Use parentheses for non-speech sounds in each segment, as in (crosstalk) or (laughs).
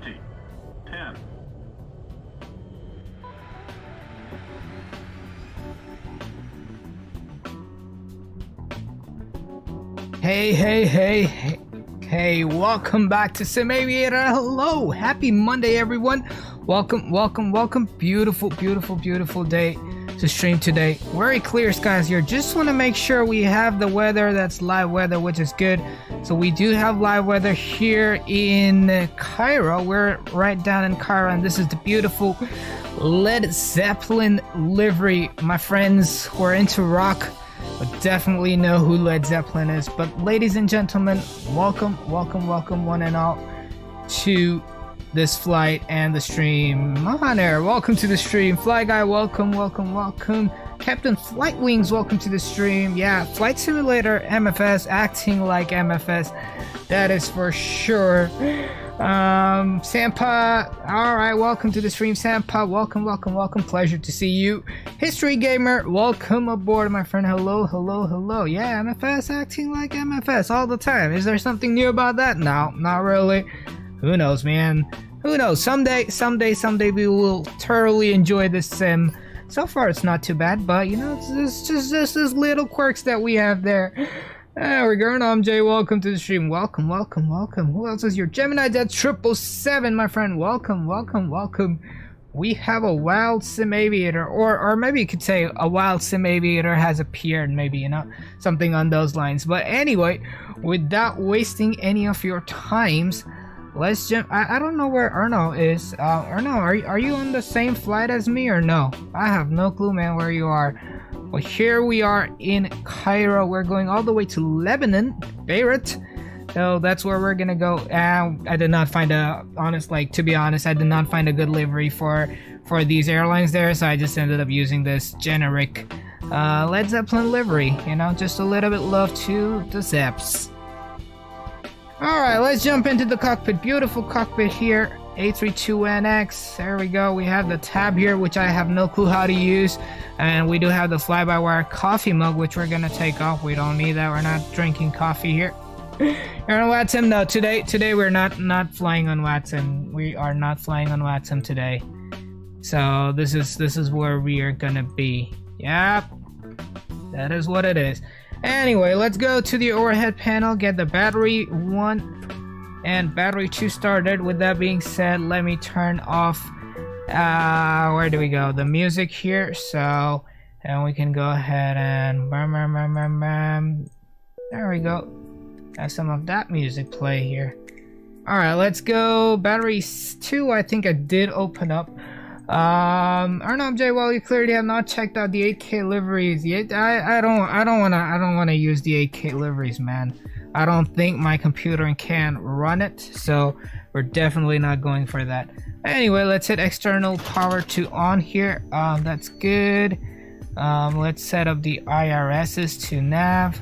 20, 10. Hey, hey, hey, hey, welcome back to Sim Aviator. Hello, happy Monday, everyone. Welcome, welcome, welcome. Beautiful, beautiful, beautiful day to stream today. Very clear skies here. Just want to make sure we have the weather that's live weather, which is good. So we do have live weather here in Cairo. We're right down in Cairo, and this is the beautiful Led Zeppelin livery. My friends who are into rock would definitely know who Led Zeppelin is. But ladies and gentlemen, welcome, welcome, welcome, one and all, to this flight and the stream. On air, welcome to the stream. Fly Guy, welcome, welcome, welcome. Captain Flight Wings, welcome to the stream. Yeah, Flight Simulator MFS, acting like MFS. That is for sure. Um, Sampa, alright, welcome to the stream. Sampa, welcome, welcome, welcome. Pleasure to see you. History Gamer, welcome aboard, my friend. Hello, hello, hello. Yeah, MFS acting like MFS all the time. Is there something new about that? No, not really. Who knows, man? Who knows? Someday, someday, someday we will thoroughly enjoy this sim. So far, it's not too bad, but you know, it's, just, just these little quirks that we have there. Ah, there we go. I'm Jay. Welcome to the stream. Welcome, welcome, welcome. Who else is here? Gemini Dead Triple Seven, my friend. Welcome, welcome, welcome. We have a wild sim aviator, or or maybe you could say a wild sim aviator has appeared. Maybe you know something on those lines. But anyway, without wasting any of your times. Let's jump. I, I don't know where Erno is. Uh, Erno, are, are you on the same flight as me or no? I have no clue, man, where you are. Well, here we are in Cairo. We're going all the way to Lebanon, Beirut. So that's where we're gonna go. And I did not find a honest, like to be honest, I did not find a good livery for for these airlines there. So I just ended up using this generic uh, Led Zeppelin livery. You know, just a little bit love to the Zeps. Alright, let's jump into the cockpit. Beautiful cockpit here. A32NX. There we go. We have the tab here, which I have no clue how to use. And we do have the fly-by-wire coffee mug, which we're going to take off. We don't need that. We're not drinking coffee here. (laughs) You're on VATSIM? No, today today we're not not flying on VATSIM. We are not flying on VATSIM today. So this is this is where we are gonna be. Yep. That is what it is. Anyway, let's go to the overhead panel, get the battery 1 and battery 2 started. With that being said, let me turn off, uh, where do we go? The music here, so, and we can go ahead and, there we go. Got some of that music play here. Alright, let's go. Battery 2, I think I did open up. Um, Arnold J. Well, you clearly have not checked out the 8K liveries yet. I, I don't, I don't wanna, I don't wanna use the 8K liveries, man. I don't think my computer can run it, so we're definitely not going for that. Anyway, let's hit external power to on here. Um, that's good. Um, let's set up the IRSs to nav.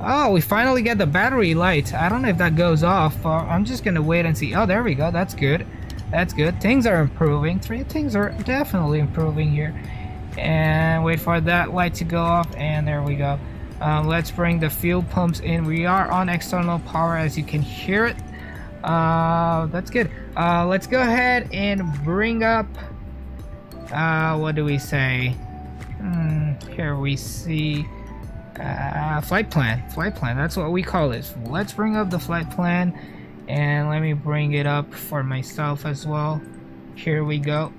Oh, we finally get the battery light. I don't know if that goes off. Uh, I'm just gonna wait and see. Oh, there we go. That's good. That's good. Things are improving. Three things are definitely improving here. And wait for that light to go off. And there we go. Um, let's bring the fuel pumps in. We are on external power as you can hear it. Uh, that's good. Uh, let's go ahead and bring up, uh, what do we say? Hmm, here we see uh, flight plan. Flight plan, that's what we call it. Let's bring up the flight plan and let me bring it up for myself as well. Here we go.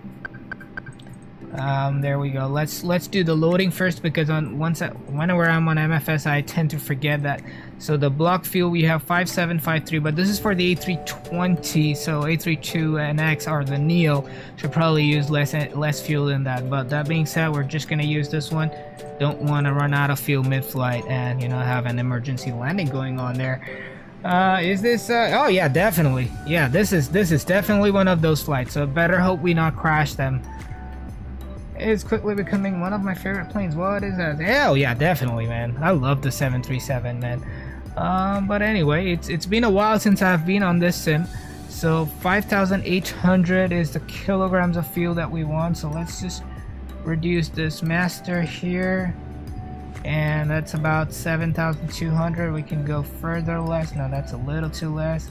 Um, there we go. Let's let's do the loading first because on once I, whenever I'm on MFS, I tend to forget that. So the block fuel we have 5753, but this is for the A320. So A32NX or the Neo should probably use less less fuel than that. But that being said, we're just gonna use this one. Don't want to run out of fuel mid-flight and you know have an emergency landing going on there. Uh, is this, uh, oh yeah, definitely. Yeah, this is, this is definitely one of those flights, so better hope we not crash them It's quickly becoming one of my favorite planes. What is that? Hell yeah, definitely, man. I love the 737, man. Um, but anyway, it's it's been a while since I've been on this sim. So 5,800 is the kilograms of fuel that we want. So let's just reduce this master here. And that's about 7,200. We can go further less. No, that's a little too less.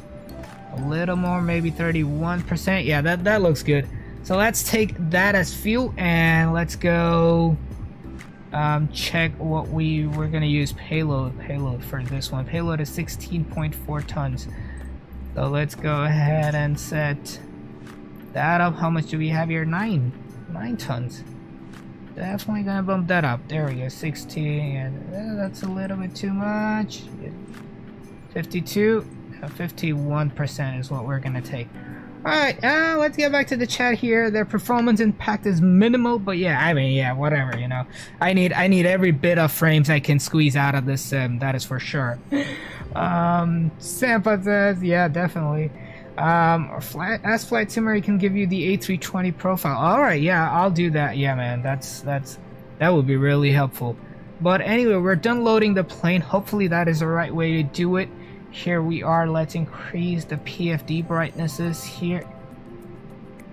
A little more, maybe 31%. Yeah, that, that looks good. So let's take that as fuel and let's go um, check what we we're gonna use payload payload for this one. Payload is 16.4 tons. So let's go ahead and set that up. How much do we have here? Nine, nine tons. Definitely gonna bump that up. There we go, 16. And uh, that's a little bit too much. 52, 51% is what we're gonna take. Alright, uh, let's get back to the chat here. Their performance impact is minimal, but yeah, I mean, yeah, whatever, you know. I need I need every bit of frames I can squeeze out of this sim, that is for sure. (laughs) um, Sampa says, yeah, definitely. Um, or flight, Ask Flight Simmer can give you the A320 profile. Alright, yeah, I'll do that. Yeah, man, that's, that's, that would be really helpful. But anyway, we're done loading the plane. Hopefully that is the right way to do it. Here we are, let's increase the PFD brightnesses here.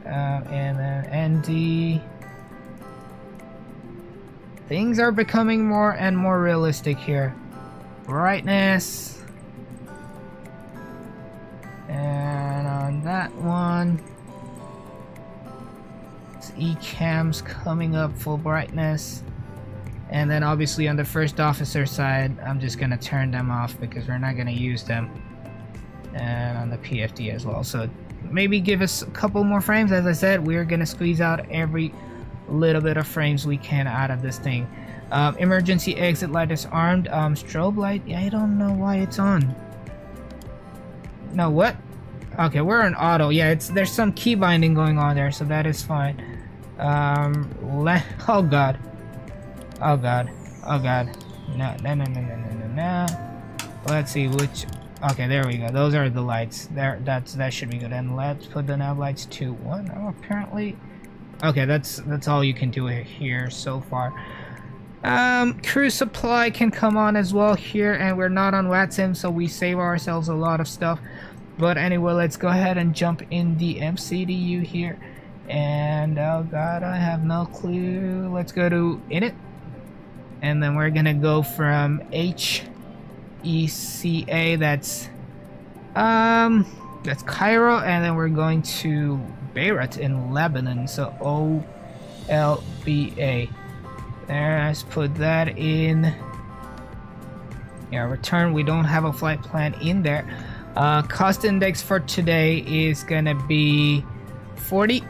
Uh, and then ND. Things are becoming more and more realistic here. Brightness. And on that one, ECAM's coming up full brightness. And then obviously on the first officer side, I'm just gonna turn them off because we're not gonna use them. And on the PFD as well. So maybe give us a couple more frames. As I said, we're gonna squeeze out every little bit of frames we can out of this thing. Um, emergency exit light is armed. Um, strobe light, I don't know why it's on. No, what? Okay, we're in auto. Yeah, it's there's some key binding going on there, so that is fine. Um, oh god. Oh god. Oh god. No, no, no, no, no, no, no, no. Let's see which. Okay, there we go. Those are the lights. There, that's that should be good. And let's put the nav lights to one. Oh, apparently. Okay, that's that's all you can do here so far. Um, crew supply can come on as well here, and we're not on VATSIM, so we save ourselves a lot of stuff. But anyway, let's go ahead and jump in the MCDU here. And oh god, I have no clue. Let's go to init. And then we're gonna go from H E C A that's um that's Cairo. And then we're going to Beirut in Lebanon. So O L B A. There let's put that in. Yeah return. We don't have a flight plan in there uh, cost index for today is gonna be 40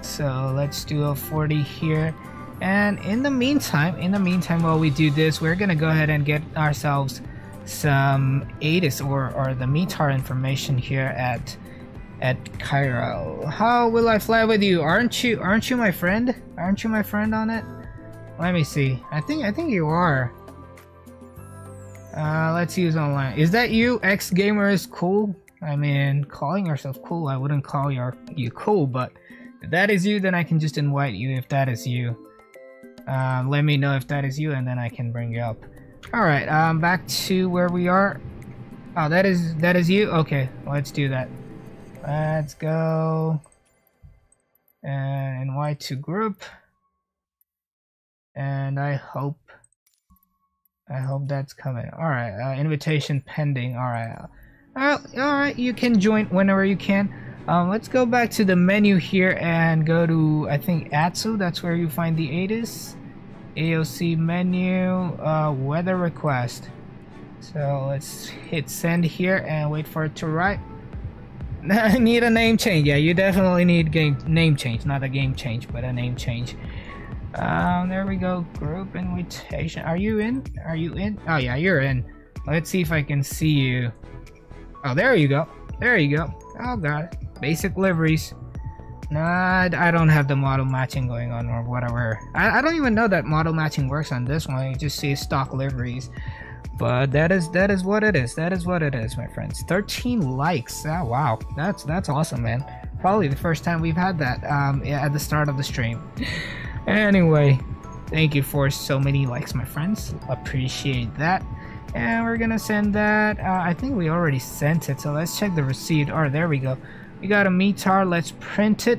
so let's do a 40 here and in the meantime, in the meantime, while we do this, we're gonna go ahead and get ourselves some ATIS or, or the METAR information here at at Cairo. How will I fly with you? Aren't you aren't you my friend? Aren't you my friend on it? Let me see. I think I think you are. Uh, let's use online. Is that you? X gamer is cool. I mean, calling yourself cool, I wouldn't call your you cool, but if that is you, then I can just invite you if that is you. Um, let me know if that is you and then I can bring you up. Alright, um, back to where we are. Oh, that is, that is you? Okay, let's do that. Let's go. And invite to group. And I hope I hope that's coming. All right, uh, invitation pending. All right, uh, all right. You can join whenever you can. Um, let's go back to the menu here and go to I think Atsu. That's where you find the ATIS. AOC menu, uh, weather request. So let's hit send here and wait for it to write. (laughs) I need a name change. Yeah, you definitely need game name change, not a game change, but a name change. Um, there we go. Group invitation. Are you in? Are you in? Oh yeah, you're in. Let's see if I can see you. Oh, there you go. There you go. Oh god. Basic liveries. Nah, I don't have the model matching going on or whatever. I, I don't even know that model matching works on this one. You just see stock liveries. But that is that is what it is. That is what it is, my friends. 13 likes. Oh, wow. That's that's awesome, man. Probably the first time we've had that um, yeah, at the start of the stream. (laughs) Anyway, thank you for so many likes, my friends. Appreciate that. And we're gonna send that. Uh, I think we already sent it, so let's check the receipt. Oh, there we go. We got a METAR. Let's print it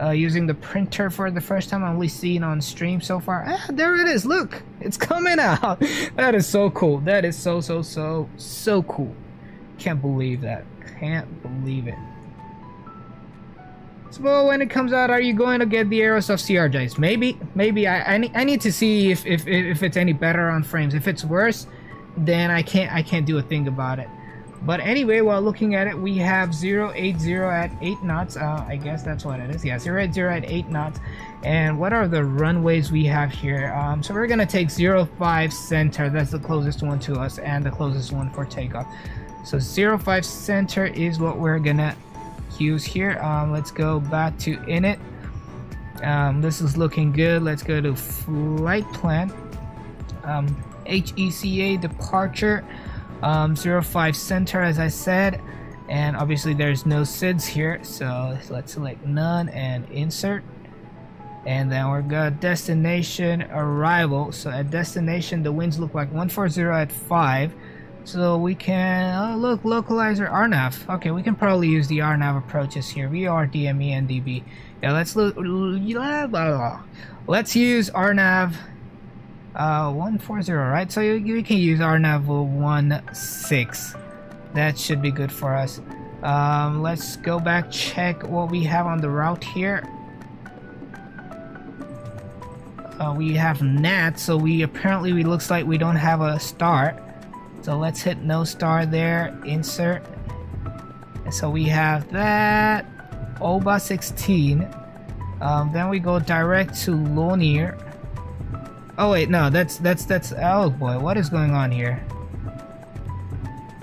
uh, using the printer for the first time. I've only seen on stream so far. Ah, there it is. Look, it's coming out. (laughs) that is so cool. That is so, so, so, so cool. Can't believe that. Can't believe it. So when it comes out, are you going to get the Aerosoft CRJs? Maybe, maybe. I, I, need, I need to see if, if, if it's any better on frames. If it's worse, then I can't I can't do a thing about it. But anyway, while looking at it, we have 080 at 8 knots. Uh, I guess that's what it is. Yeah, 080 at 8 knots. And what are the runways we have here? Um, so we're going to take 05 center. That's the closest one to us and the closest one for takeoff. So 05 center is what we're going to use here. Um, let's go back to init. Um, this is looking good. Let's go to flight plan. Um, HECA departure. Um, 05 center as I said. And obviously there's no SIDS here. So let's select none and insert. And then we're got destination arrival. So at destination the winds look like 140 at 5. So we can oh, look localizer RNAV. Okay, we can probably use the RNAV approaches here. VR, DME, and DB. Yeah, let's look. Let's use RNAV uh, 140, right? So you, you can use RNAV 16. That should be good for us. Um, let's go back check what we have on the route here. Uh, we have NAT, so we apparently we looks like we don't have a star. So let's hit no star there, insert. And So we have that, OBA 16. Um, then we go direct to LONIR. Oh wait, no, that's, that's, that's, oh boy, what is going on here?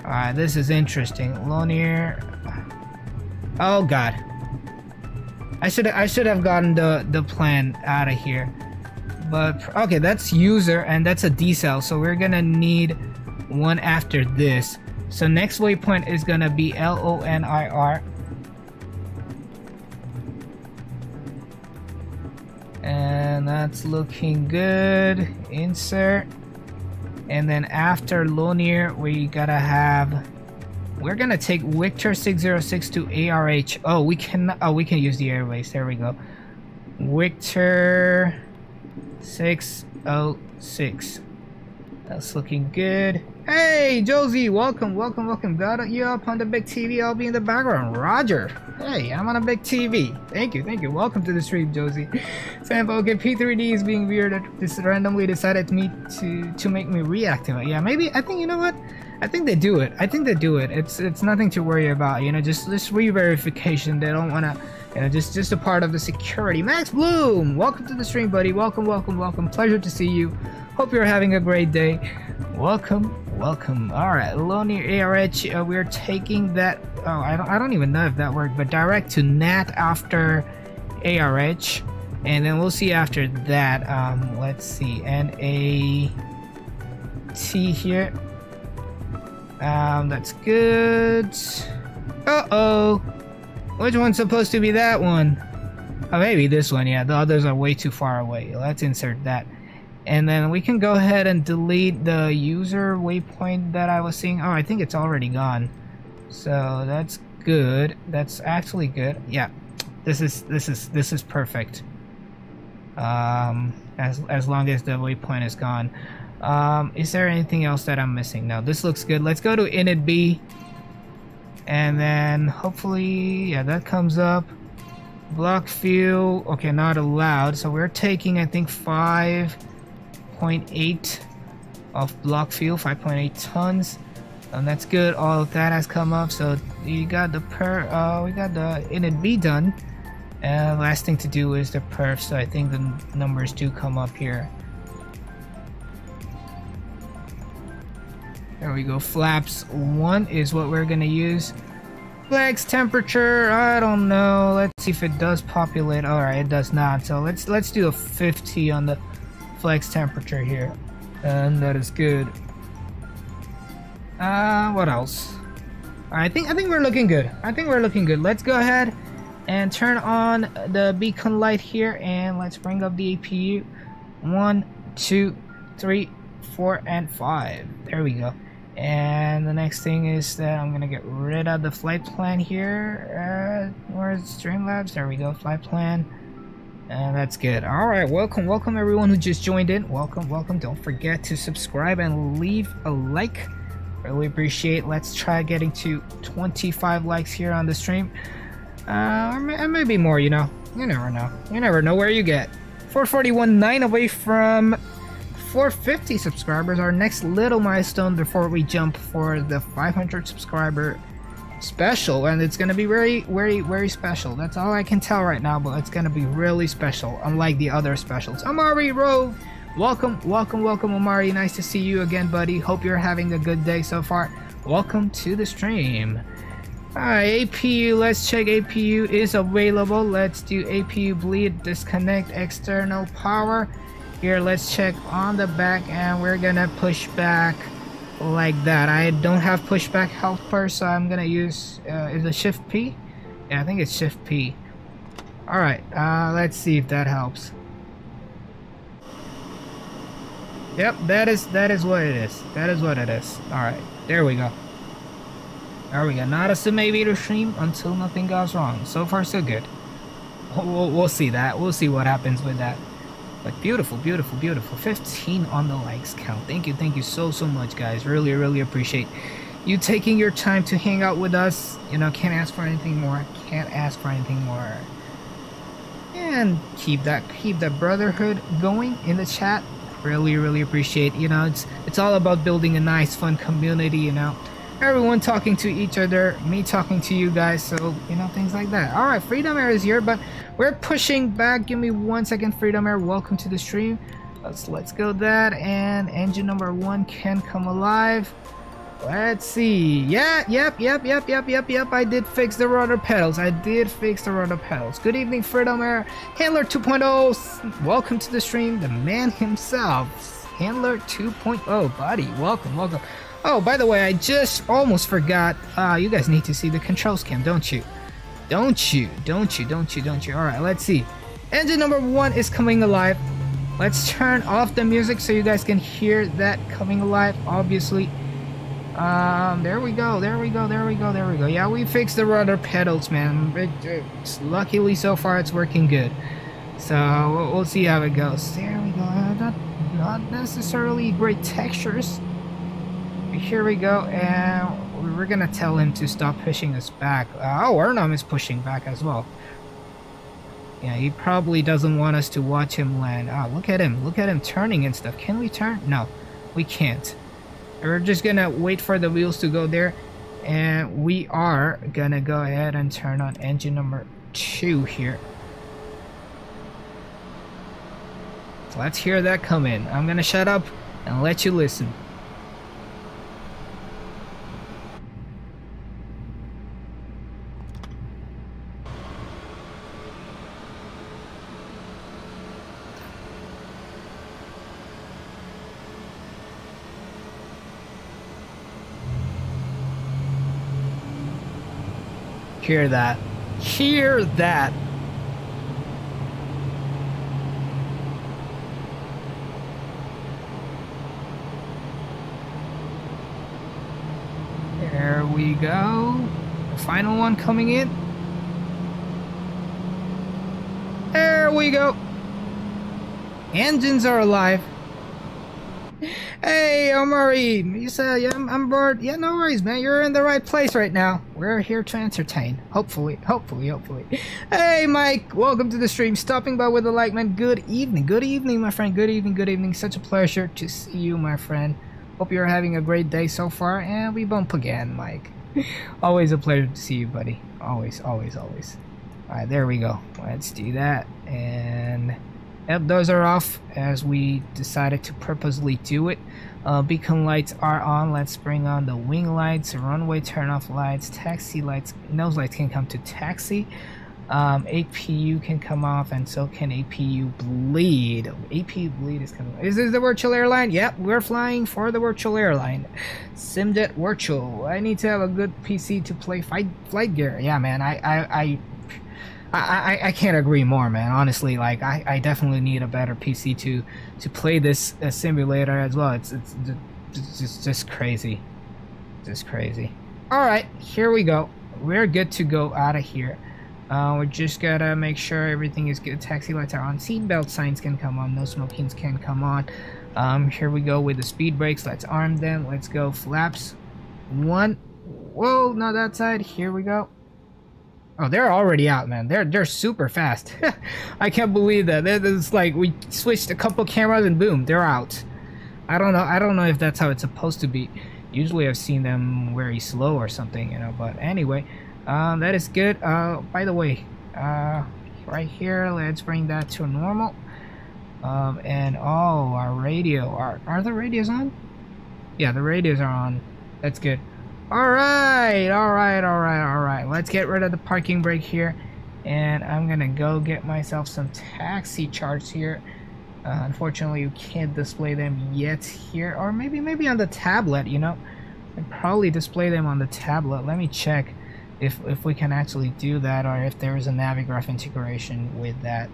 Alright, this is interesting. LONIR. Oh god. I should I should have gotten the the plan out of here. But okay, that's user and that's a decel, so we're gonna need one after this. So next waypoint is gonna be L-O-N-I-R. And that's looking good. Insert. And then after LONIR, we gotta have... We're gonna take Victor 606 to ARH. Oh, we can. Oh, we can use the airways. There we go. Victor 606. That's looking good. Hey, Josie, welcome, welcome, welcome. Got you up on the big TV. I'll be in the background. Roger. Hey, I'm on a big TV. Thank you, thank you. Welcome to the stream, Josie. (laughs) Sampa, okay, P3D is being weird. This randomly decided me to to make me reactivate. Yeah, maybe. I think you know what. I think they do it. I think they do it. It's it's nothing to worry about. You know, just just re-verification. They don't want to. You know, just just a part of the security. Max Bloom, welcome to the stream, buddy. Welcome, welcome, welcome. Pleasure to see you. Hope you're having a great day. Welcome, welcome. All right, Loni ARH, uh, we're taking that. Oh, I don't, I don't even know if that worked, but direct to NAT after ARH, and then we'll see after that. Um, let's see, NAT here. Um, that's good. Uh oh, which one's supposed to be that one? Oh, maybe this one. Yeah, the others are way too far away. Let's insert that. And then we can go ahead and delete the user waypoint that I was seeing. Oh, I think it's already gone. So that's good. That's actually good. Yeah. This is this is this is perfect. Um as as long as the waypoint is gone. Um, is there anything else that I'm missing? No, this looks good. Let's go to init B. And then hopefully, yeah, that comes up. Block fuel, okay, not allowed. So we're taking, I think, 5.8 of block fuel, 5.8 tons. And that's good. All of that has come up. So you got the per, uh, we got the in init B done. And last thing to do is the perf. So I think the numbers do come up here. There we go. Flaps 1 is what we're to use. Flex temperature, I don't know. Let's see if it does populate. Alright, it does not. So let's let's do a 50 on the flex temperature here. And that is good. Uh, what else? I think I think we're looking good. I think we're looking good. Let's go ahead and turn on the beacon light here and let's bring up the APU. One, two, three, four, and five. There we go. And the next thing is that I'm gonna get rid of the flight plan here. Uh, where's Streamlabs? There we go, flight plan. And that's good. Alright, welcome, welcome everyone who just joined in. Welcome, welcome. Don't forget to subscribe and leave a like. Really appreciate Let's try getting to 25 likes here on the stream. Uh, or maybe more, you know. You never know. You never know where you get. 441, 9 away from 450 subscribers, our next little milestone before we jump for the 500 subscriber special and it's gonna be very very very special. That's all I can tell right now but it's gonna be really special unlike the other specials. Amari Rove! Welcome welcome welcome Amari. Nice to see you again buddy. Hope you're having a good day so far. Welcome to the stream. Alright, APU, let's check APU is available. Let's do APU bleed, disconnect external power. Here, let's check on the back and we're gonna push back like that. I don't have pushback helper, so I'm gonna use, uh, is it Shift P? Yeah, I think it's Shift P. Alright, uh, let's see if that helps. Yep, that is that is what it is. That is what it is. Alright, there we go. There we go. Not a simulator stream until nothing goes wrong. So far, so good. We'll, we'll see that. We'll see what happens with that. But beautiful, beautiful, beautiful. 15 on the likes count. Thank you, thank you so, so much, guys. Really, really appreciate you taking your time to hang out with us. You know, can't ask for anything more. Can't ask for anything more. And keep that keep that brotherhood going in the chat. Really, really appreciate. You know, it's it's all about building a nice, fun community. You know, everyone talking to each other, me talking to you guys. So you know, things like that. All right, Freedom Air is here, but we're pushing back. Give me one second, Freedom Air. Welcome to the stream. Let's let's go that and engine number one can come alive. Let's see. Yeah, yep, yep, yep, yep, yep, yep. I did fix the rudder pedals. I did fix the rudder pedals. Good evening, Freedom Air. Handler 2.0. Welcome to the stream. The man himself. Handler 2.0. Buddy, welcome, welcome. Oh, by the way, I just almost forgot. Uh, you guys need to see the controls cam, don't you? Don't you? Don't you? Don't you? Don't you? Alright, let's see. Engine number one is coming alive. Let's turn off the music so you guys can hear that coming alive, obviously. Um, there we go, there we go, there we go, there we go. Yeah, we fixed the rudder pedals, man. It, luckily, so far, it's working good. So, we'll, we'll see how it goes. There we go. Not, not necessarily great textures. Here we go, and we're gonna tell him to stop pushing us back. Uh, oh, Ernum is pushing back as well. Yeah, he probably doesn't want us to watch him land. Ah, look at him. Look at him turning and stuff. Can we turn? No, we can't. We're just gonna wait for the wheels to go there. And we are gonna go ahead and turn on engine number two here. So let's hear that come in. I'm gonna shut up and let you listen. Hear that. Hear that. There we go. The final one coming in. There we go. Engines are alive. Hey, Omari. You said, yeah, I'm, I'm bored. Yeah, no worries, man. You're in the right place right now. We're here to entertain. Hopefully, hopefully, hopefully. Hey, Mike. Welcome to the stream. Stopping by with a like, man. Good evening. Good evening, my friend. Good evening. Good evening. Such a pleasure to see you, my friend. Hope you're having a great day so far. And we bump again, Mike. (laughs) always a pleasure to see you, buddy. Always, always, always. Alright, there we go. Let's do that. And... Yep, those are off as we decided to purposely do it. Uh, beacon lights are on. Let's bring on the wing lights, runway turn off lights, taxi lights. Nose lights can come to taxi. Um, APU can come off, and so can APU bleed. APU bleed is coming. Is this the virtual airline? Yep, we're flying for the virtual airline. Simjet Virtual. I need to have a good PC to play fight, flight gear. Yeah, man. I, I, I I, I, I can't agree more, man. Honestly, like I, I definitely need a better PC to to play this uh, simulator as well. It's it's, it's just just crazy, just crazy. All right, here we go. We're good to go out of here. Uh, we just gotta make sure everything is good. Taxi lights are on. Seatbelt signs can come on. No smokings can come on. Um, here we go with the speed brakes. Let's arm them. Let's go. Flaps. One. Whoa, not that side. Here we go. Oh, they're already out, man. They're they're super fast. (laughs) I can't believe that. It's like we switched a couple cameras and boom, they're out. I don't know. I don't know if that's how it's supposed to be. Usually, I've seen them very slow or something, you know. But anyway, um, that is good. Uh, by the way, uh, right here, let's bring that to normal. Um, and oh, our radio. Are are the radios on? Yeah, the radios are on. That's good. Alright, alright, alright, alright. Let's get rid of the parking brake here. And I'm gonna go get myself some taxi charts here. Uh, unfortunately, you can't display them yet here. Or maybe, maybe on the tablet, you know. I'd probably display them on the tablet. Let me check if, if we can actually do that or if there is a Navigraph integration with that.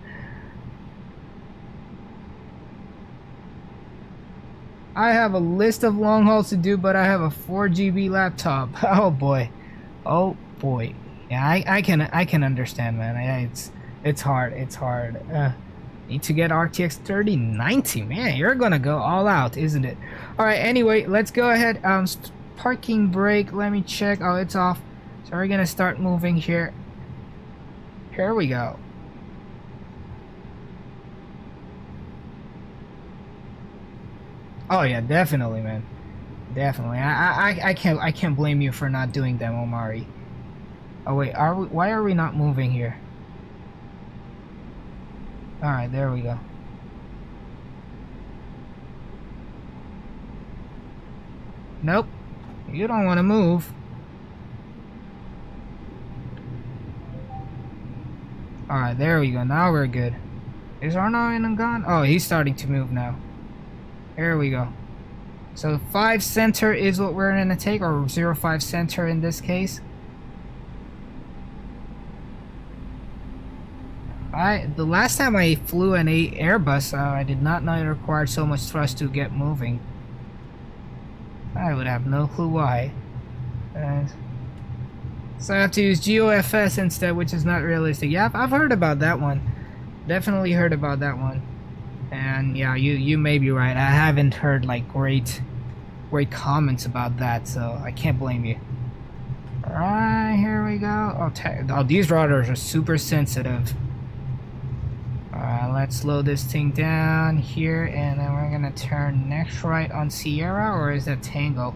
I have a list of long hauls to do, but I have a 4 GB laptop. (laughs) Oh boy. Oh boy. Yeah, I, I can I can understand, man. It's it's hard. It's hard. Uh, need to get RTX 3090. Man, you're gonna go all out, isn't it? All right. Anyway, let's go ahead. Um, parking brake. Let me check. Oh, it's off. So we're gonna start moving here. Here we go. Oh yeah, definitely, man. Definitely. I, I I can't I can't blame you for not doing them, Omari. Oh wait, are we? Why are we not moving here? All right, there we go. Nope. You don't want to move. Alright, there we go. Now we're good. Is Arno in and gone? Oh, he's starting to move now. Here we go. So 5 center is what we're going to take, or 0, 05 center in this case. I The last time I flew an a Airbus, uh, I did not know it required so much thrust to get moving. I would have no clue why. Uh, so I have to use GOFS instead, which is not realistic. Yeah, I've heard about that one. Definitely heard about that one. And yeah, you you may be right. I haven't heard like great great comments about that, so I can't blame you. Alright, here we go. Oh, oh, these rudders are super sensitive. Alright, let's slow this thing down here, and then we're gonna turn next right on Sierra, or is that Tango?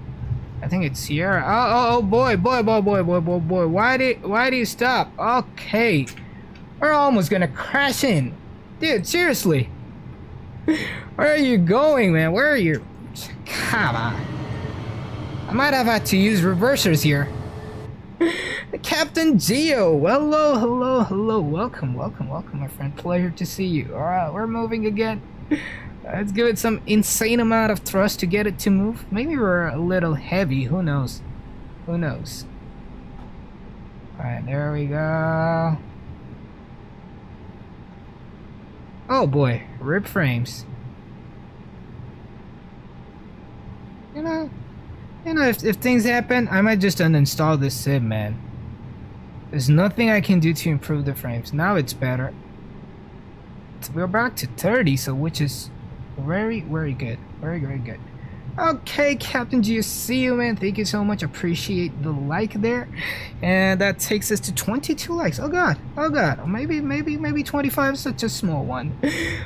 I think it's Sierra. Oh, oh, oh, boy, boy, boy, boy, boy, boy, boy. Why did, why do you stop? Okay, we're almost gonna crash in, dude. Seriously. Where are you going, man? Where are you? Come on. I might have had to use reversers here. (laughs) Captain Geo! Hello, hello, hello. Welcome, welcome, welcome, my friend. Pleasure to see you. Alright, we're moving again. Let's give it some insane amount of thrust to get it to move. Maybe we're a little heavy. Who knows? Who knows? Alright, there we go. Oh boy, rib frames. You know, you know, if, if things happen, I might just uninstall this sim, man. There's nothing I can do to improve the frames. Now it's better. We're back to 30, so which is Very, very good. Very, very good. Okay, Captain you, man. Thank you so much. Appreciate the like there. And that takes us to 22 likes. Oh, God. Oh, God. Maybe, maybe, maybe 25 is such a small one.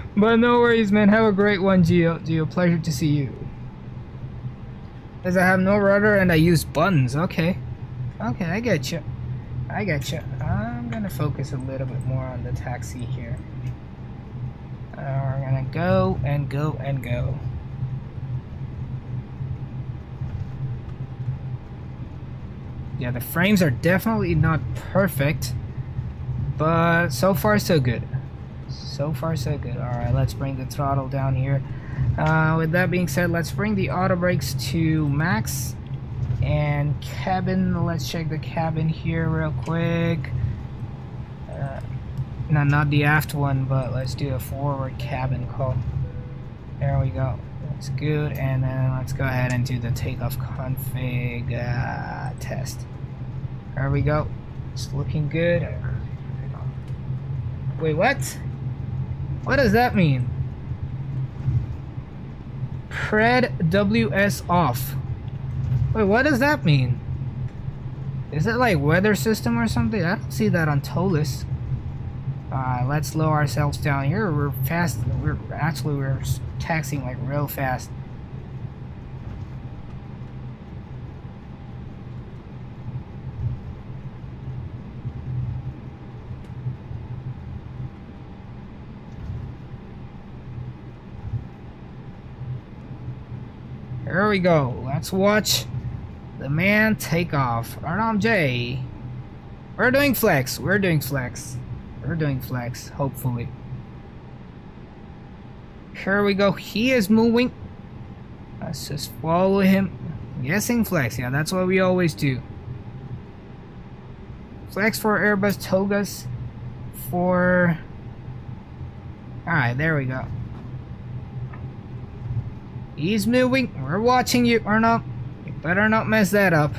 (laughs) but no worries, man. Have a great one, Geo. Geo, pleasure to see you. As I have no rudder and I use buttons. Okay. Okay, I get you. I get you. I'm going to focus a little bit more on the taxi here. Uh, we're going to go and go and go. Yeah the frames are definitely not perfect but so far so good. So far so good. All right let's bring the throttle down here. Uh, with that being said let's bring the auto brakes to max and cabin let's check the cabin here real quick. Uh, no not the aft one but let's do a forward cabin call. There we go that's good and then let's go ahead and do the takeoff config uh, test. There we go. It's looking good. Wait what? What does that mean? Pred ws off. Wait what does that mean? Is it like weather system or something? I don't see that on ToLiss uh, let's slow ourselves down here. We're fast. We're actually we're taxiing like real fast. Here we go. Let's watch the man take off. Arnom J. We're doing flex. We're doing flex. We're doing flex, hopefully. Here we go. He is moving. Let's just follow him. Guessing flex. Yeah, that's what we always do. Flex for Airbus Togas. For... Alright, there we go. He's moving. We're watching you, Arnold. You better not mess that up.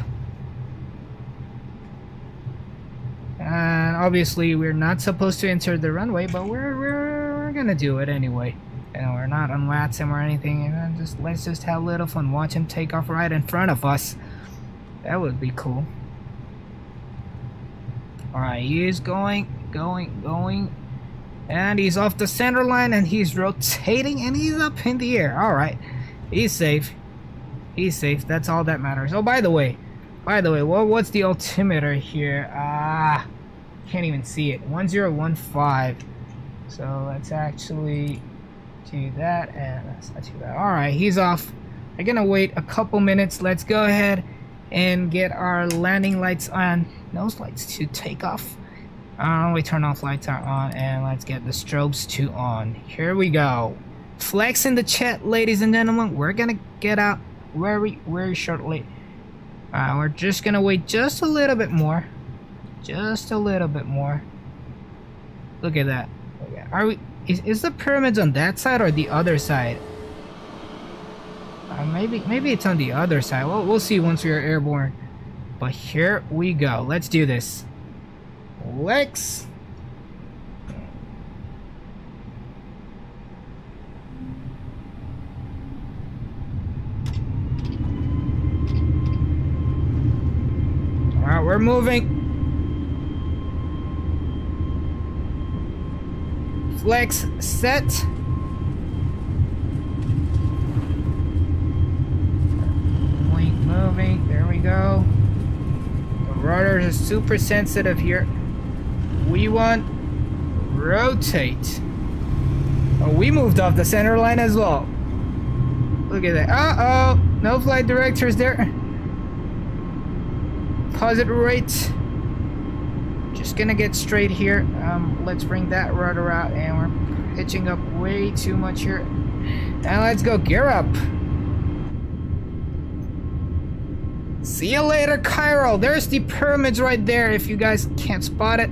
And obviously we're not supposed to enter the runway, but we're, we're, we're gonna do it anyway. And we're not on him or anything. And just Let's just have a little fun. Watch him take off right in front of us. That would be cool. Alright, he is going, going, going. And he's off the center line and he's rotating and he's up in the air. Alright, he's safe. He's safe. That's all that matters. Oh, by the way, by the way, what, what's the altimeter here? Ah, can't even see it. 1015. So let's actually do that, and that's not too bad. Alright, he's off. I'm gonna wait a couple minutes. Let's go ahead and get our landing lights on. Nose lights to take off. Uh, we turn off lights are on, and let's get the strobes to on. Here we go. Flex in the chat, ladies and gentlemen. We're gonna get out very, very shortly. Uh, we're just gonna wait just a little bit more. Just a little bit more. Look at that. Are we? Is, is the pyramids on that side or the other side? Uh, maybe maybe it's on the other side. Well, we'll see once we are airborne. But here we go. Let's do this. Lex. Alright, we're moving. Flex set. Point moving. There we go. The rudder is super sensitive here. We want rotate. Oh, we moved off the center line as well. Look at that. Uh-oh. No flight directors there. Positive rate just gonna get straight here. Um, let's bring that rudder out and we're pitching up way too much here. And let's go gear up. See you later, Cairo. There's the pyramids right there if you guys can't spot it.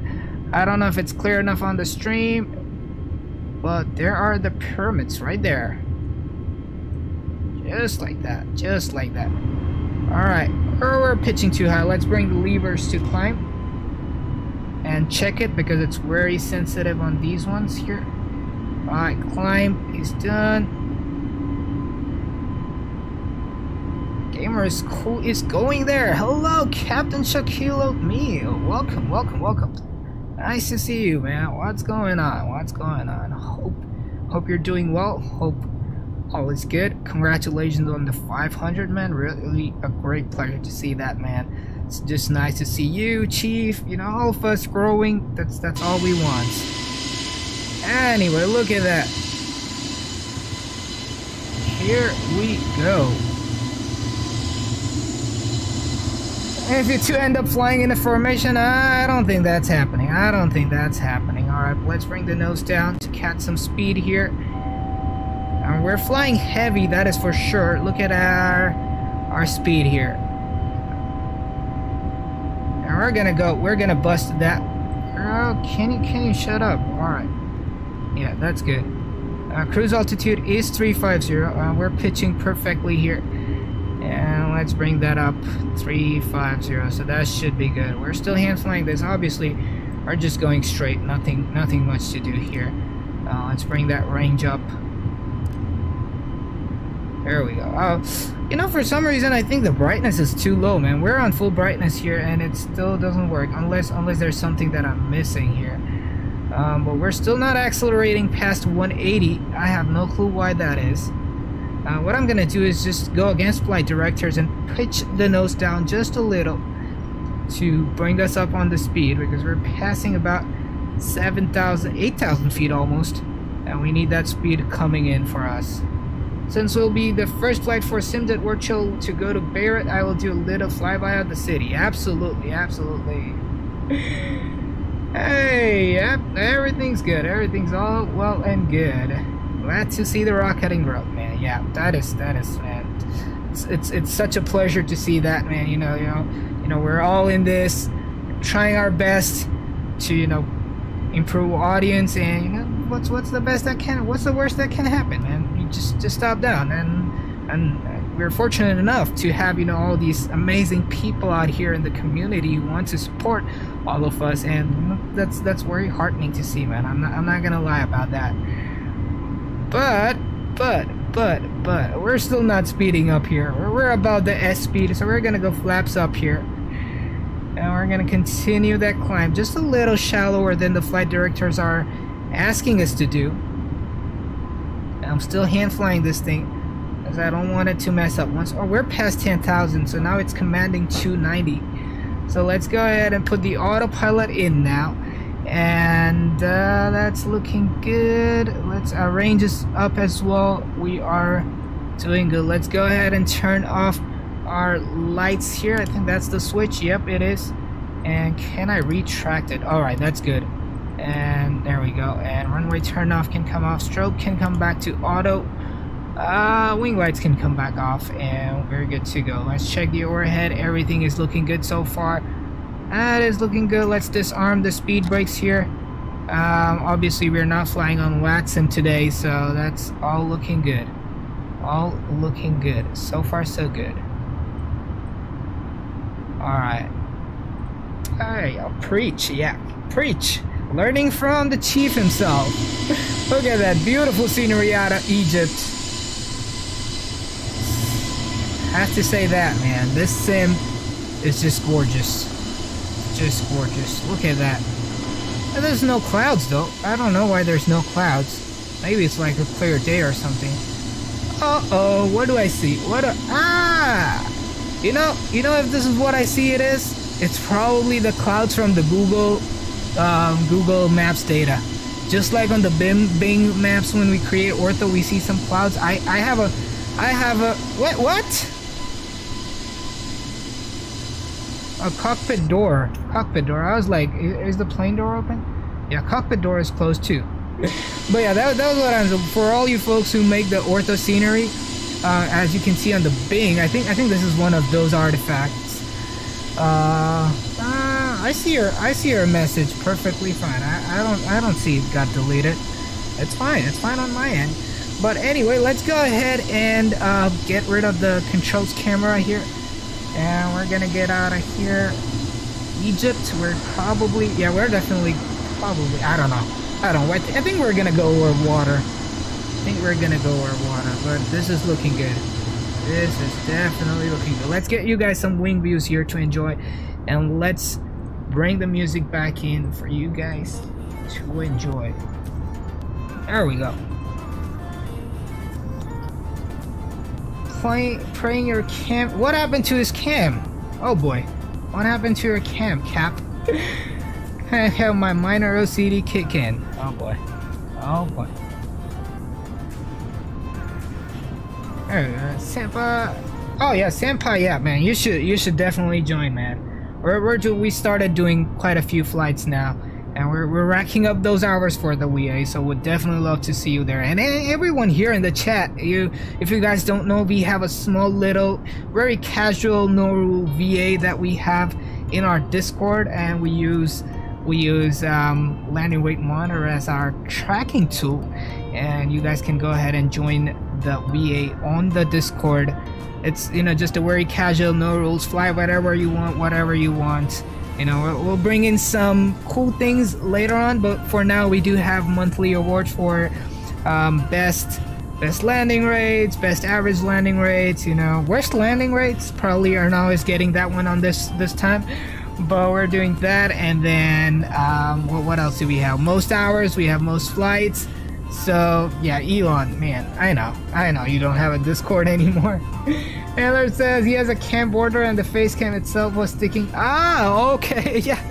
I don't know if it's clear enough on the stream, but there are the pyramids right there. Just like that, just like that. Alright, we're pitching too high. Let's bring the levers to climb and check it because it's very sensitive on these ones here. All right climb is done. Gamer is cool is going there. Hello captain shaquille o'neal. Welcome welcome welcome. Nice to see you man. What's going on? What's going on? Hope hope you're doing well. Hope all is good. Congratulations on the 500 man. Really a great pleasure to see that man. It's just nice to see you, Chief. You know, all of us growing. That's that's all we want. Anyway, look at that. Here we go. If you two end up flying in a formation, I don't think that's happening. I don't think that's happening. Alright, let's bring the nose down to catch some speed here. And we're flying heavy, that is for sure. Look at our our speed here. And we're gonna go, we're gonna bust that. Oh, can you, can you shut up? Alright. Yeah, that's good. Uh, cruise altitude is 350. Uh, we're pitching perfectly here and let's bring that up 350 so that should be good we're still hand flying this obviously we're just going straight nothing nothing much to do here uh, let's bring that range up there we go. Uh, you know for some reason I think the brightness is too low man. We're on full brightness here and it still doesn't work unless unless there's something that I'm missing here. Um, but we're still not accelerating past 180 I have no clue why that is. Uh, what I'm gonna do is just go against flight directors and pitch the nose down just a little to bring us up on the speed because we're passing about 7,000, 8,000 feet almost and we need that speed coming in for us. Since we'll be the first flight for Sims at World to go to Beirut, I will do a little flyby of the city. Absolutely, absolutely. hey, yep, everything's good. Everything's all well and good. Glad to see the rock heading growth, man. Yeah, that is that is man. It's, it's it's such a pleasure to see that, man. You know, you know, you know, we're all in this, trying our best to you know improve audience, and you know, what's what's the best that can, what's the worst that can happen, man? You just just stop down, and and we're fortunate enough to have you know all these amazing people out here in the community who want to support all of us, and that's that's very heartening to see, man. I'm not I'm not gonna lie about that. But, but, but, but, we're still not speeding up here. We're, we're about the S speed, so we're gonna go flaps up here. And we're gonna continue that climb just a little shallower than the flight directors are asking us to do. I'm still hand flying this thing because I don't want it to mess up. Once, oh, we're past 10,000, so now it's commanding 290. So let's go ahead and put the autopilot in now and uh, that's looking good. Let's arrange this up as well. We are doing good. Let's go ahead and turn off our lights here. I think that's the switch. Yep it is. And can I retract it? Alright that's good and there we go and runway turn off can come off strobe can come back to auto uh, wing lights can come back off and we're good to go let's check the overhead everything is looking good so far that is looking good. Let's disarm the speed brakes here. Um, obviously, we're not flying on VATSIM today, so that's all looking good. All looking good. So far, so good. Alright. Alright, I'll preach. Yeah, preach. Learning from the chief himself. Look at that beautiful scenery out of Egypt. Have to say that, man. This sim is just gorgeous just gorgeous. Look at that. There's no clouds though. I don't know why there's no clouds. Maybe it's like a clear day or something. Uh-oh, what do I see? What a- Ah! You know, you know if this is what I see it is? It's probably the clouds from the Google, um, Google Maps data. Just like on the Bing, Bing maps when we create ortho, we see some clouds. I, I have a, I have a, what, what? a cockpit door. Cockpit door. I was like, is the plane door open? Yeah, cockpit door is closed too. (laughs) but yeah, that, that was what I'm. For all you folks who make the ortho scenery, uh, as you can see on the Bing, I think I think this is one of those artifacts. Uh, I see her. I see your message perfectly fine. I, I don't I don't see it got deleted. It's fine. It's fine on my end. But anyway, let's go ahead and uh, get rid of the controls camera here and we're gonna get out of here Egypt we're probably yeah we're definitely probably I don't know I don't I, th I think we're gonna go over water I think we're gonna go over water but this is looking good This is definitely looking good. Let's get you guys some wing views here to enjoy. And let's bring the music back in for you guys to enjoy. There we go. Play, praying your cam. What happened to his cam? Oh boy. What happened to your cam, Cap? (laughs) I have my minor OCD kick in. Oh boy. Oh boy. There we go. Oh yeah, Sampa. Yeah, man. You should you should definitely join, man. We're, we're do, we started doing quite a few flights now, and we're, we're racking up those hours for the VA. So would definitely love to see you there. And everyone here in the chat, you if you guys don't know, we have a small little, very casual no rule VA that we have in our Discord, and we use we use um, landing weight monitor as our tracking tool and you guys can go ahead and join the VA on the Discord it's you know just a very casual no rules fly whatever you want whatever you want. You know we'll, bring in some cool things later on but for now we do have monthly awards for um, best best landing rates best average landing rates you know. Worst landing rates probably are now is getting that one on this this time but we're doing that. And then um, what, what else do we have? Most hours we have most flights so yeah Elon man I know I know you don't have a discord (laughs) anymore. Taylor says he has a cam border and the face cam itself was sticking. Ah okay (laughs) yeah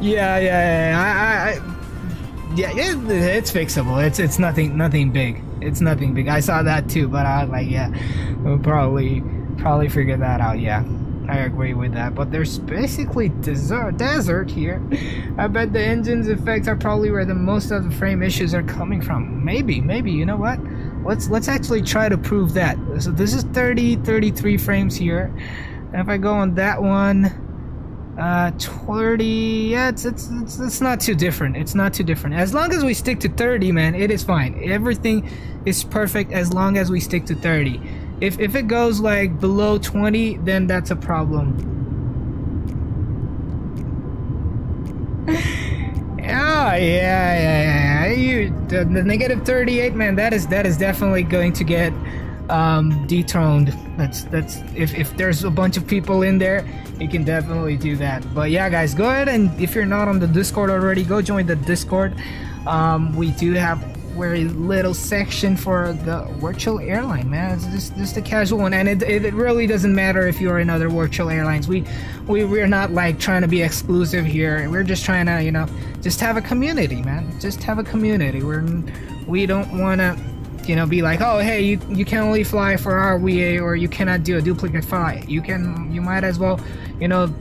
yeah yeah, yeah. I, I, yeah it, it's fixable it's it's nothing nothing big it's nothing big. I saw that too but I was like yeah we'll probably probably figure that out yeah I agree with that, but there's basically desert, desert here. I bet the engine's effects are probably where the most of the frame issues are coming from. Maybe, maybe, you know what? Let's let's actually try to prove that. So this is 30, 33 frames here. And if I go on that one, uh, 30, yeah, it's, it's, it's, it's not too different. It's not too different. As long as we stick to 30, man, it is fine. Everything is perfect as long as we stick to 30. If, if it goes like below 20, then that's a problem. (laughs) oh yeah, yeah, yeah. You the, the negative 38, man. That is that is definitely going to get um, dethroned. That's that's if if there's a bunch of people in there, you can definitely do that. But yeah, guys, go ahead and if you're not on the Discord already, go join the Discord. Um, we do have very little section for the virtual airline man. It's just, just a casual one. And it, it really doesn't matter if you're in other virtual airlines. We we we're not like trying to be exclusive here. We're just trying to you know just have a community man. Just have a community. We're we don't want to you know be like oh hey you you can only fly for our VA or you cannot do a duplicate flight. You can you might as well you know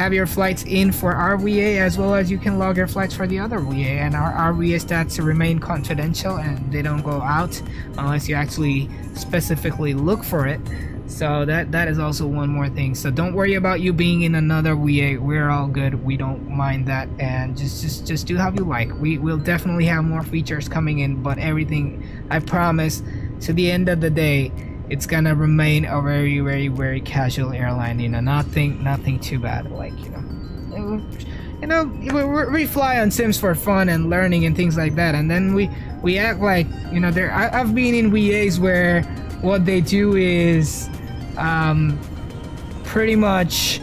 have your flights in for RVA as well as you can log your flights for the other VA and our RVA stats remain confidential and they don't go out unless you actually specifically look for it. So that that is also one more thing. So don't worry about you being in another VA we're all good. We don't mind that. And just just just do how you like. We will definitely have more features coming in but everything I promise to the end of the day it's gonna remain a very very very casual airline you know nothing nothing too bad like you know. You know we, we fly on sims for fun and learning and things like that and then we we act like you know there I, have been in VAs where what they do is um pretty much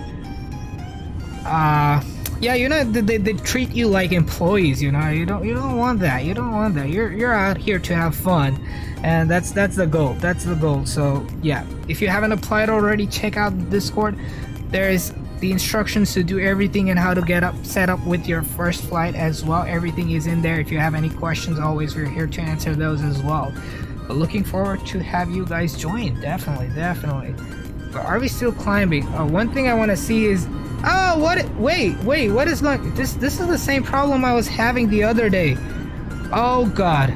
uh yeah you know they, they treat you like employees you know. You don't you don't want that. You don't want that. You're you're out here to have fun and that's that's the goal. That's the goal. So yeah. If you haven't applied already check out discord. There's the instructions to do everything and how to get up set up with your first flight as well. Everything is in there. If you have any questions always we're here to answer those as well. But looking forward to have you guys join. Definitely definitely. But are we still climbing? Uh, one thing i want to see is oh what wait wait what is going this this is the same problem i was having the other day oh god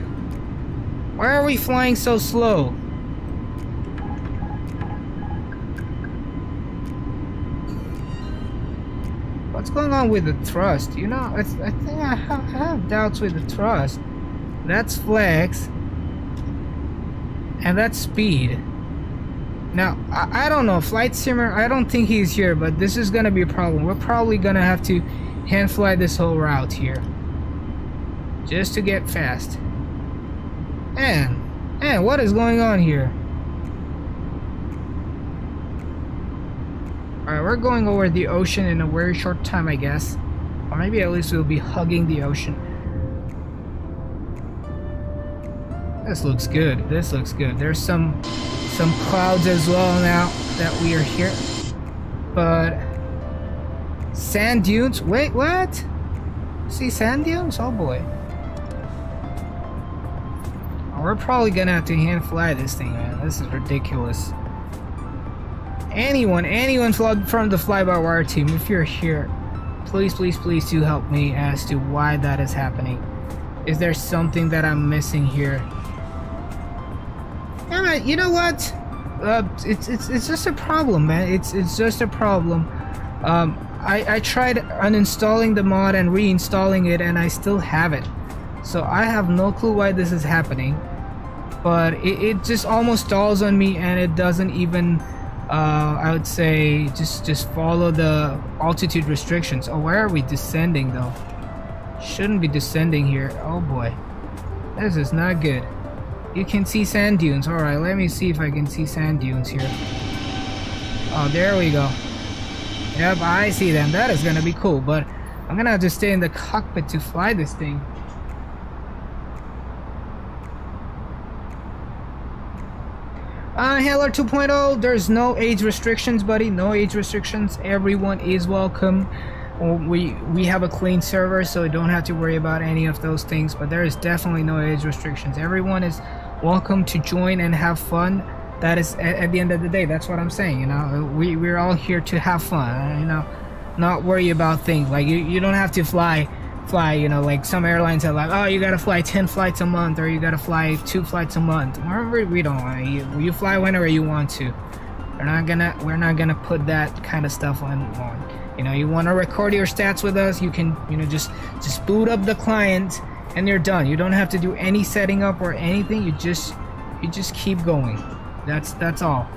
why are we flying so slow? What's going on with the thrust? You know, I think I have, I have doubts with the thrust. That's flex. And that's speed. Now, I, I, don't know, Flight Simmer, I don't think he's here, but this is gonna be a problem. We're probably gonna have to hand fly this whole route here. Just to get fast. Man, man, what is going on here? Alright, we're going over the ocean in a very short time, I guess. Or maybe at least we'll be hugging the ocean. This looks good. This looks good. There's some some clouds as well now that we are here. But sand dunes? Wait, what? See sand dunes? Oh boy. We're probably gonna have to hand fly this thing, man. This is ridiculous. Anyone, anyone from the fly-by-wire team, if you're here, please, please, please do help me as to why that is happening. Is there something that I'm missing here? Yeah, you know what? Uh, it's it's it's just a problem, man. It's it's just a problem. Um, I I tried uninstalling the mod and reinstalling it, and I still have it. So I have no clue why this is happening. But it, it just almost stalls on me, and it doesn't even. Uh, I would say just just follow the altitude restrictions. Oh, where are we descending though? Shouldn't be descending here. Oh boy, this is not good. You can see sand dunes. Alright, let me see if I can see sand dunes here. Oh, there we go. Yep, I see them. That is gonna be cool, but I'm gonna have to stay in the cockpit to fly this thing. Uh, Handler 2.0, there's no age restrictions, buddy. No age restrictions. Everyone is welcome we we have a clean server so don't have to worry about any of those things but there is definitely no age restrictions everyone is welcome to join and have fun. That is at, the end of the day that's what i'm saying you know. We we're all here to have fun you know. Not worry about things. Like you, you don't have to fly fly you know like some airlines are like oh you gotta fly 10 flights a month or you gotta fly two flights a month. Remember, we don't uh, you, you fly whenever you want to. We're not gonna we're not gonna put that kind of stuff on, on. You know you want to record your stats with us you can you know just just boot up the client and you're done. You don't have to do any setting up or anything. You just you just keep going. That's that's all.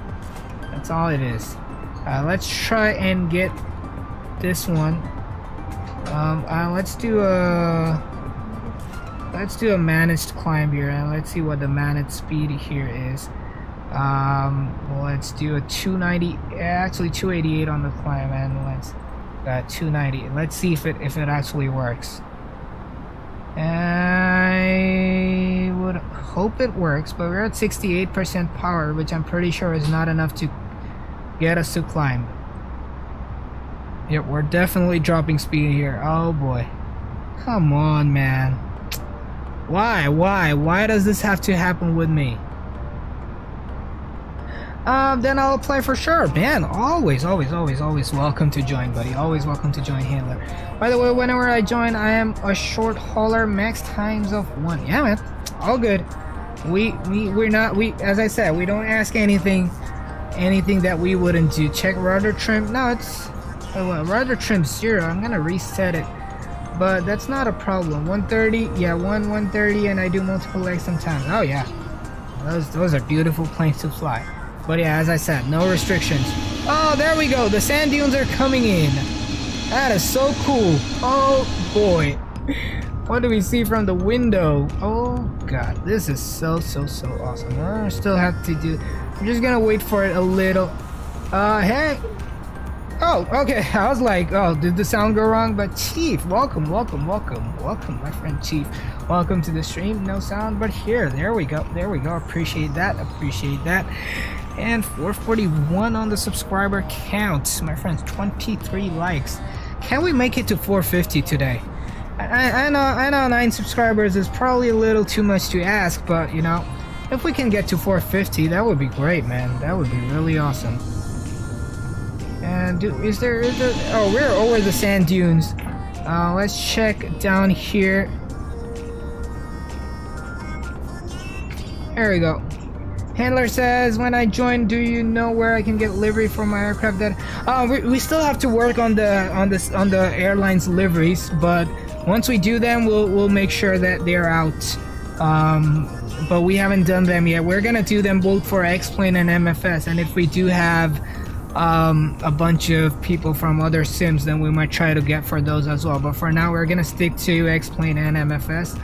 That's all it is. Uh, let's try and get this one. Um, uh, let's do a let's do a managed climb here and let's see what the managed speed here is. Um, let's do a 290 actually 288 on the climb and let's got 290 let's see if it if it actually works I would hope it works but we're at 68% power which I'm pretty sure is not enough to get us to climb. Yep we're definitely dropping speed here. Oh boy. Come on man. Why why why does this have to happen with me um, then I'll apply for sure. Man, always, always, always, always welcome to join, buddy. Always welcome to join Handler. By the way, whenever I join, I am a short hauler, max times of one. Yeah, man, all good. We, we, we're not, we, as I said, we don't ask anything, anything that we wouldn't do. Check rudder trim. No, it's, oh, well, rudder trim zero. I'm gonna reset it. But that's not a problem. 130, yeah, 1, 130, and I do multiple legs sometimes. Oh, yeah. Those, those are beautiful planes to fly. But yeah, as I said, no restrictions. Oh, there we go. The sand dunes are coming in. That is so cool. Oh, boy. (laughs) What do we see from the window? Oh, God. This is so, so, so awesome. I still have to do... I'm just gonna wait for it a little. Uh, hey. Oh, okay. (laughs) I was like, oh, did the sound go wrong? But Chief, welcome, welcome, welcome, welcome, my friend Chief. Welcome to the stream. No sound, but here. There we go. There we go. Appreciate that. Appreciate that and 441 on the subscriber count. My friends 23 likes. Can we make it to 450 today? I, I know I know 9 subscribers is probably a little too much to ask but you know if we can get to 450 that would be great man. That would be really awesome. And do, is there, is there oh we're over the sand dunes. Uh, let's check down here. There we go Handler says, when I join, do you know where I can get livery for my aircraft? That uh, we, we still have to work on the on this on the airlines liveries, but once we do them, we'll we'll make sure that they're out. Um, but we haven't done them yet. We're gonna do them both for X-Plane and MFS, and if we do have um, a bunch of people from other sims, then we might try to get for those as well. But for now, we're gonna stick to X-Plane and MFS.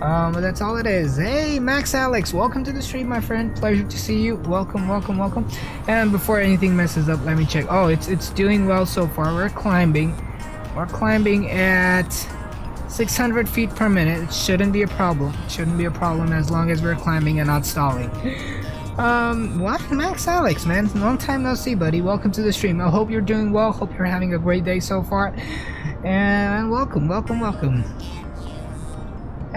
Um, but that's all it is. Hey, Max Alex, welcome to the stream, my friend. Pleasure to see you. Welcome, welcome, welcome. And before anything messes up, let me check. Oh, it's it's doing well so far. We're climbing. We're climbing at 600 feet per minute. It shouldn't be a problem. It shouldn't be a problem as long as we're climbing and not stalling. Um, what? Max Alex, man. Long time no see, buddy. Welcome to the stream. I hope you're doing well. Hope you're having a great day so far. And welcome, welcome, welcome.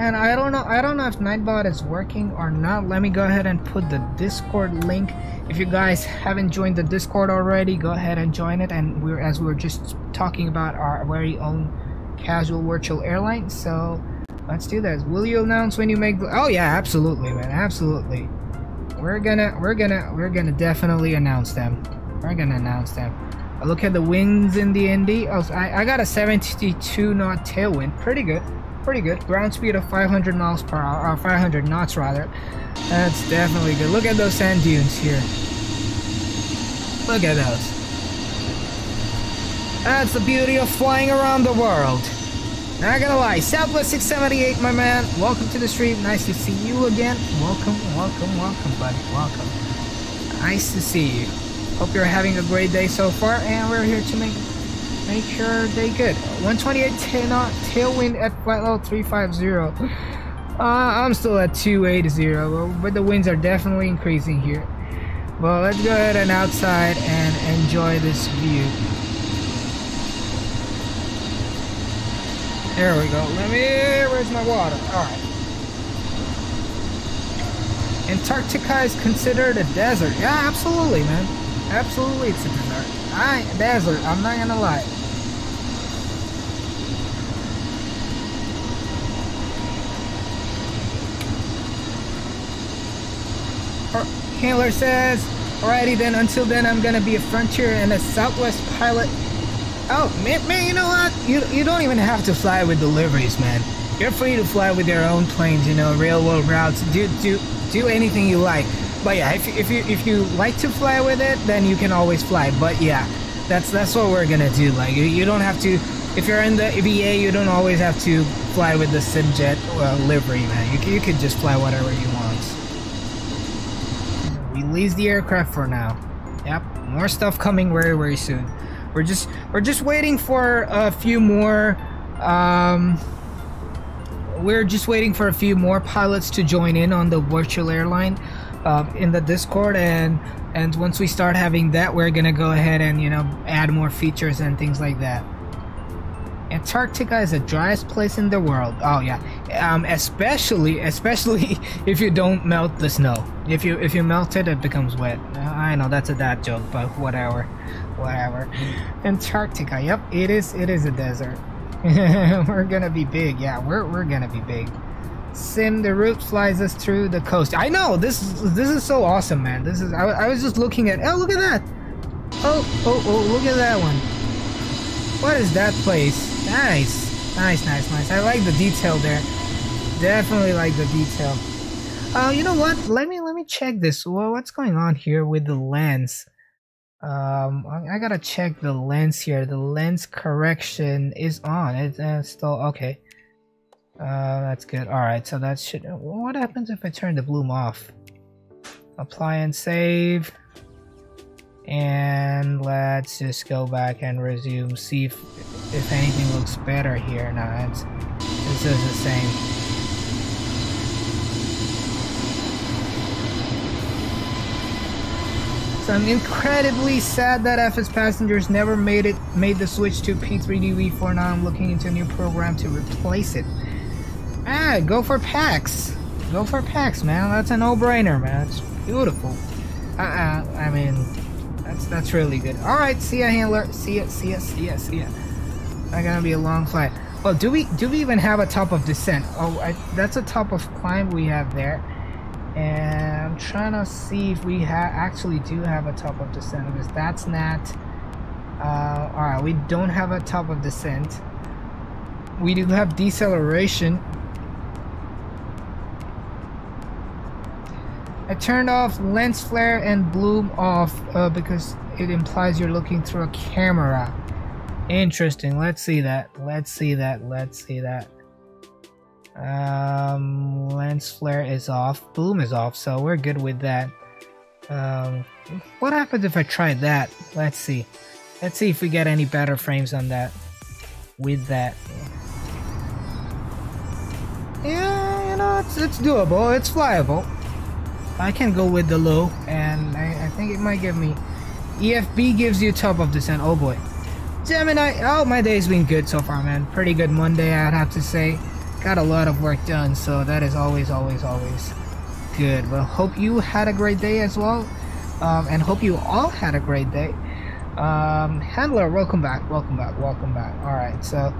And I don't know, I don't know if Nightbot is working or not. Let me go ahead and put the Discord link. If you guys haven't joined the Discord already, go ahead and join it. And we're as we are just talking about our very own casual virtual airline. So let's do this. Will you announce when you make? oh yeah, absolutely, man, absolutely. We're gonna, we're gonna, we're gonna definitely announce them. We're gonna announce them. I look at the winds in the ND. Oh, I, I got a 72 knot tailwind. Pretty good pretty good. Ground speed of 500 miles per hour, uh, or 500 knots rather. That's definitely good. Look at those sand dunes here. Look at those. That's the beauty of flying around the world. Not gonna lie, Southwest 678, my man. Welcome to the stream. Nice to see you again. Welcome, welcome, welcome, buddy. Welcome. Nice to see you. Hope you're having a great day so far, and we're here to make make sure they good. 128 knot tailwind at flight level 350. Uh, I'm still at 280, but the winds are definitely increasing here. Well, let's go ahead and outside and enjoy this view. There we go. Let me. Where's my water? All right. Antarctica is considered a desert. Yeah, absolutely, man. Absolutely, it's a desert. I desert. I'm not gonna lie. Handler says, Alrighty then, until then I'm gonna be a Frontier and a Southwest pilot. Oh, man, man, you know what? You, you don't even have to fly with deliveries, man. You're free to fly with your own planes, you know, world routes. Do, do, do anything you like. But yeah, if, if you if you like to fly with it, then you can always fly. But yeah, that's that's what we're gonna do. Like you, you don't have to. If you're in the VA, you don't always have to fly with the Simjet uh, livery, man. You, you could just fly whatever you want. Release the aircraft for now. Yep, more stuff coming very very soon. We're just we're just waiting for a few more. Um, we're just waiting for a few more pilots to join in on the virtual airline uh, in the Discord, and and once we start having that, we're gonna go ahead and you know add more features and things like that. Antarctica is the driest place in the world. Oh yeah, um, especially especially (laughs) if you don't melt the snow. If you if you melt it, it becomes wet. I know that's a dad joke, but whatever, whatever. Antarctica. Yep, it is. It is a desert. (laughs) we're gonna be big. Yeah, we're we're gonna be big. Sim, the route flies us through the coast. I know this is this is so awesome, man. This is. I, I was just looking at. Oh, look at that. Oh, oh, oh, look at that one. What is that place? Nice. Nice, nice, nice. I like the detail there. Definitely like the detail. Uh, you know what? Let me let me check this. Well, what's going on here with the lens? Um, I, I gotta check the lens here. The lens correction is on. It's uh, still okay. Uh, that's good. All right, so that should. What happens if I turn the bloom off? Apply and save. And let's just go back and resume. See if if anything looks better here. No, it's this is the same. I'm incredibly sad that FS Passengers never made it made the switch to P3DV4. Now I'm looking into a new program to replace it. Ah, go for PAX. Go for PAX, man. That's a no-brainer, man. It's beautiful. Uh, uh I mean, that's that's really good. All right, see ya, handler. See ya, see ya, see ya, see ya. Not gonna be a long flight. Well, do we do we even have a top of descent? Oh, I, that's a top of climb we have there. And I'm trying to see if we actually do have a top of descent because that's not. Uh, all right, we don't have a top of descent. We do have deceleration. I turned off lens flare and bloom off uh, because it implies you're looking through a camera. Interesting. Let's see that. Let's see that. Let's see that. Um, lens flare is off. Bloom is off, so we're good with that. Um, what happens if I try that? Let's see. Let's see if we get any better frames on that. With that. Yeah, you know, it's, it's doable. It's flyable. I can go with the low, and I, I think it might give me... EFB gives you top of descent. Oh boy. Gemini, oh, my day's been good so far, man. Pretty good Monday, I'd have to say. Got a lot of work done, so that is always, always, always good. Well, hope you had a great day as well. Um, and hope you all had a great day. Um, Handler, welcome back, welcome back, welcome back. Alright, so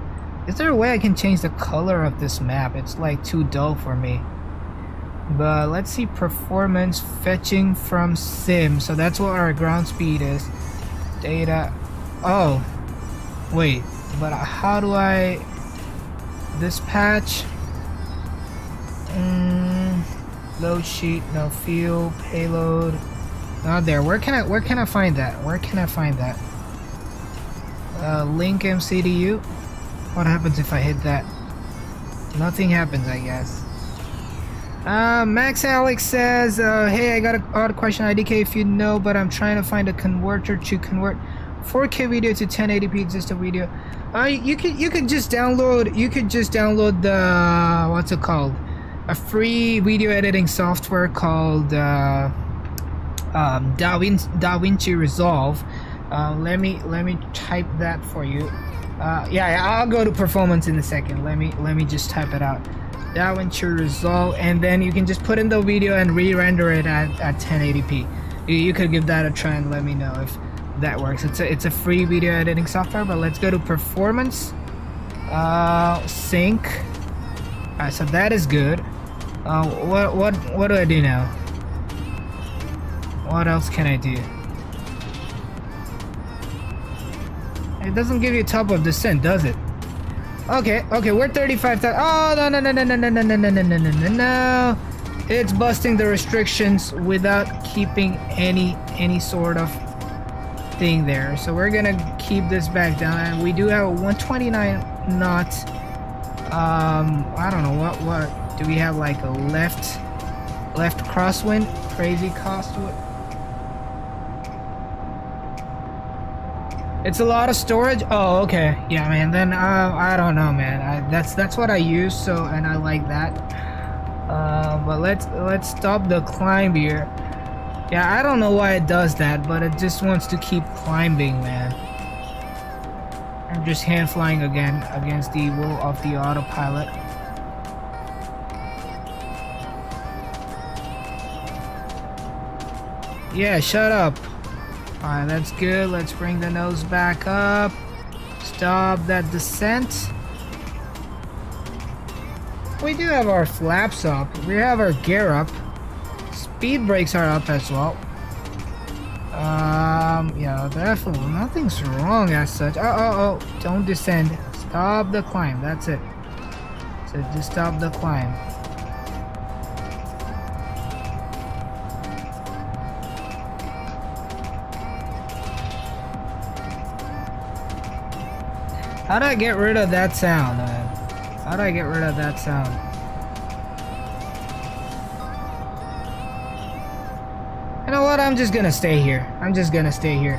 is there a way I can change the color of this map? It's like too dull for me. But let's see performance fetching from sim. So that's what our ground speed is. Data. Oh, wait, but how do I dispatch? Mm, load sheet, no fuel, payload. Not there. Where can I where can I find that? Where can I find that? Uh, link MCDU. What happens if I hit that? Nothing happens, I guess. Uh, Max Alex says, uh, hey, I got a odd question, IDK, if you know, but I'm trying to find a converter to convert 4K video to 1080p existing video. Uh, you could you could just download you could just download the what's it called, a free video editing software called uh, um, DaVinci, Resolve. Uh, let me let me type that for you. Uh, yeah, I'll go to performance in a second. Let me let me just type it out. DaVinci Resolve, and then you can just put in the video and re-render it at, at 1080p. You, you could give that a try and let me know if that works. It's a it's a free video editing software. But let's go to performance. Uh, sync. Alright, so that is good. Uh, what what what do I do now? What else can I do? It doesn't give you top of descent, does it? Okay, okay, we're 35,000. Oh, no, no, no, no, no, no, no, no, no, no, no, no, no. It's busting the restrictions without keeping any any sort of thing there. So we're gonna keep this back down. And we do have a 129 knot. Um, I don't know what what do we have like a left left crosswind, crazy crosswind. It's a lot of storage. Oh, okay. Yeah, man. Then uh, I don't know, man. I, that's that's what I use. So and I like that. Uh, but let's let's stop the climb here. Yeah, I don't know why it does that, but it just wants to keep climbing, man. I'm just hand flying again against the will of the autopilot. Yeah, shut up. Alright, that's good. Let's bring the nose back up. Stop that descent. We do have our flaps up. We have our gear up. Speed brakes are up as well. Um, yeah, definitely. Nothing's wrong as such. Oh, oh, oh. Don't descend. Stop the climb. That's it. So just stop the climb. How do I get rid of that sound, man? How do I get rid of that sound? What? I'm just gonna stay here. I'm just gonna stay here.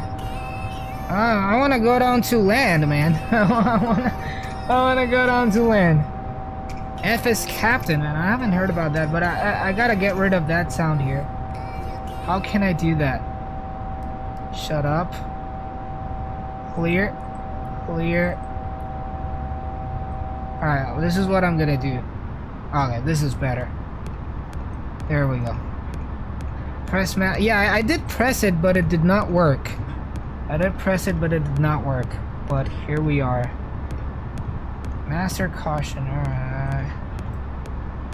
Uh, I wanna go down to land, man. (laughs) I wanna, I wanna go down to land. FS Captain, man. I haven't heard about that, but I, I, I gotta get rid of that sound here. How can I do that? Shut up. Clear. Clear. Alright, this is what I'm gonna do. Okay, this is better. There we go. Press Yeah, I, I did press it, but it did not work. I did press it, but it did not work. But here we are. Master caution, alright.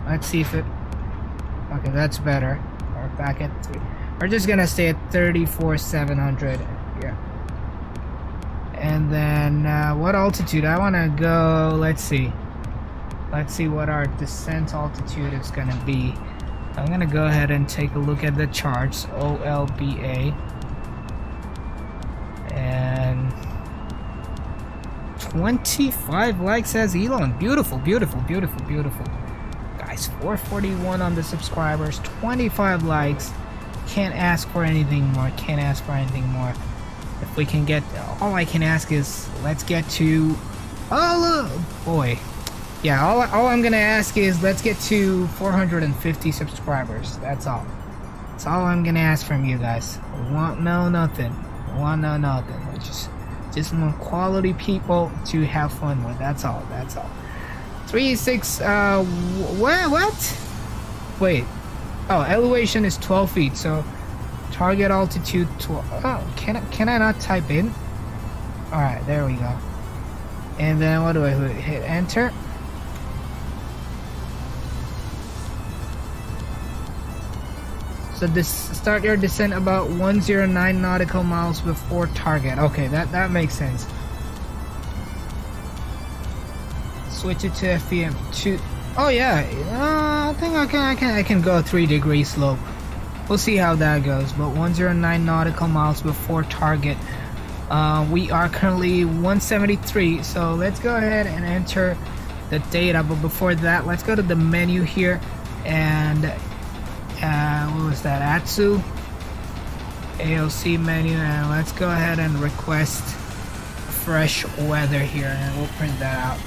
Let's see if it... Okay, that's better. We're back at 3. We're just gonna stay at 34,700. Yeah. And then, uh, what altitude? I want to go, let's see. Let's see what our descent altitude is to be. I'm to go ahead and take a look at the charts. OLBA. And 25 likes as Elon. Beautiful, beautiful, beautiful, beautiful. Guys, 441 on the subscribers, 25 likes. Can't ask for anything more. Can't ask for anything more. If we can get, all I can ask is, let's get to, oh boy. Yeah, all, all I'm gonna ask is, let's get to 450 subscribers. That's all. That's all I'm gonna ask from you guys. Want no nothing. Want no nothing. Just, just more quality people to have fun with. That's all. That's all. Three six. Uh, what? What? Wait. Oh, elevation is 12 feet. So Target altitude 12. Oh, can I, can I not type in? Alright, there we go. And then what do I? Hit enter. So this start your descent about 109 nautical miles before target. Okay, that, that makes sense. Switch it to FPM. Two. Oh yeah, uh, I think I can I can I can go three degree slope. We'll see how that goes. But 109 nautical miles before target. Uh, we are currently 173. So let's go ahead and enter the data. But before that, let's go to the menu here. And uh, what was that? ATSU. AOC menu. And let's go ahead and request fresh weather here. And we'll print that out.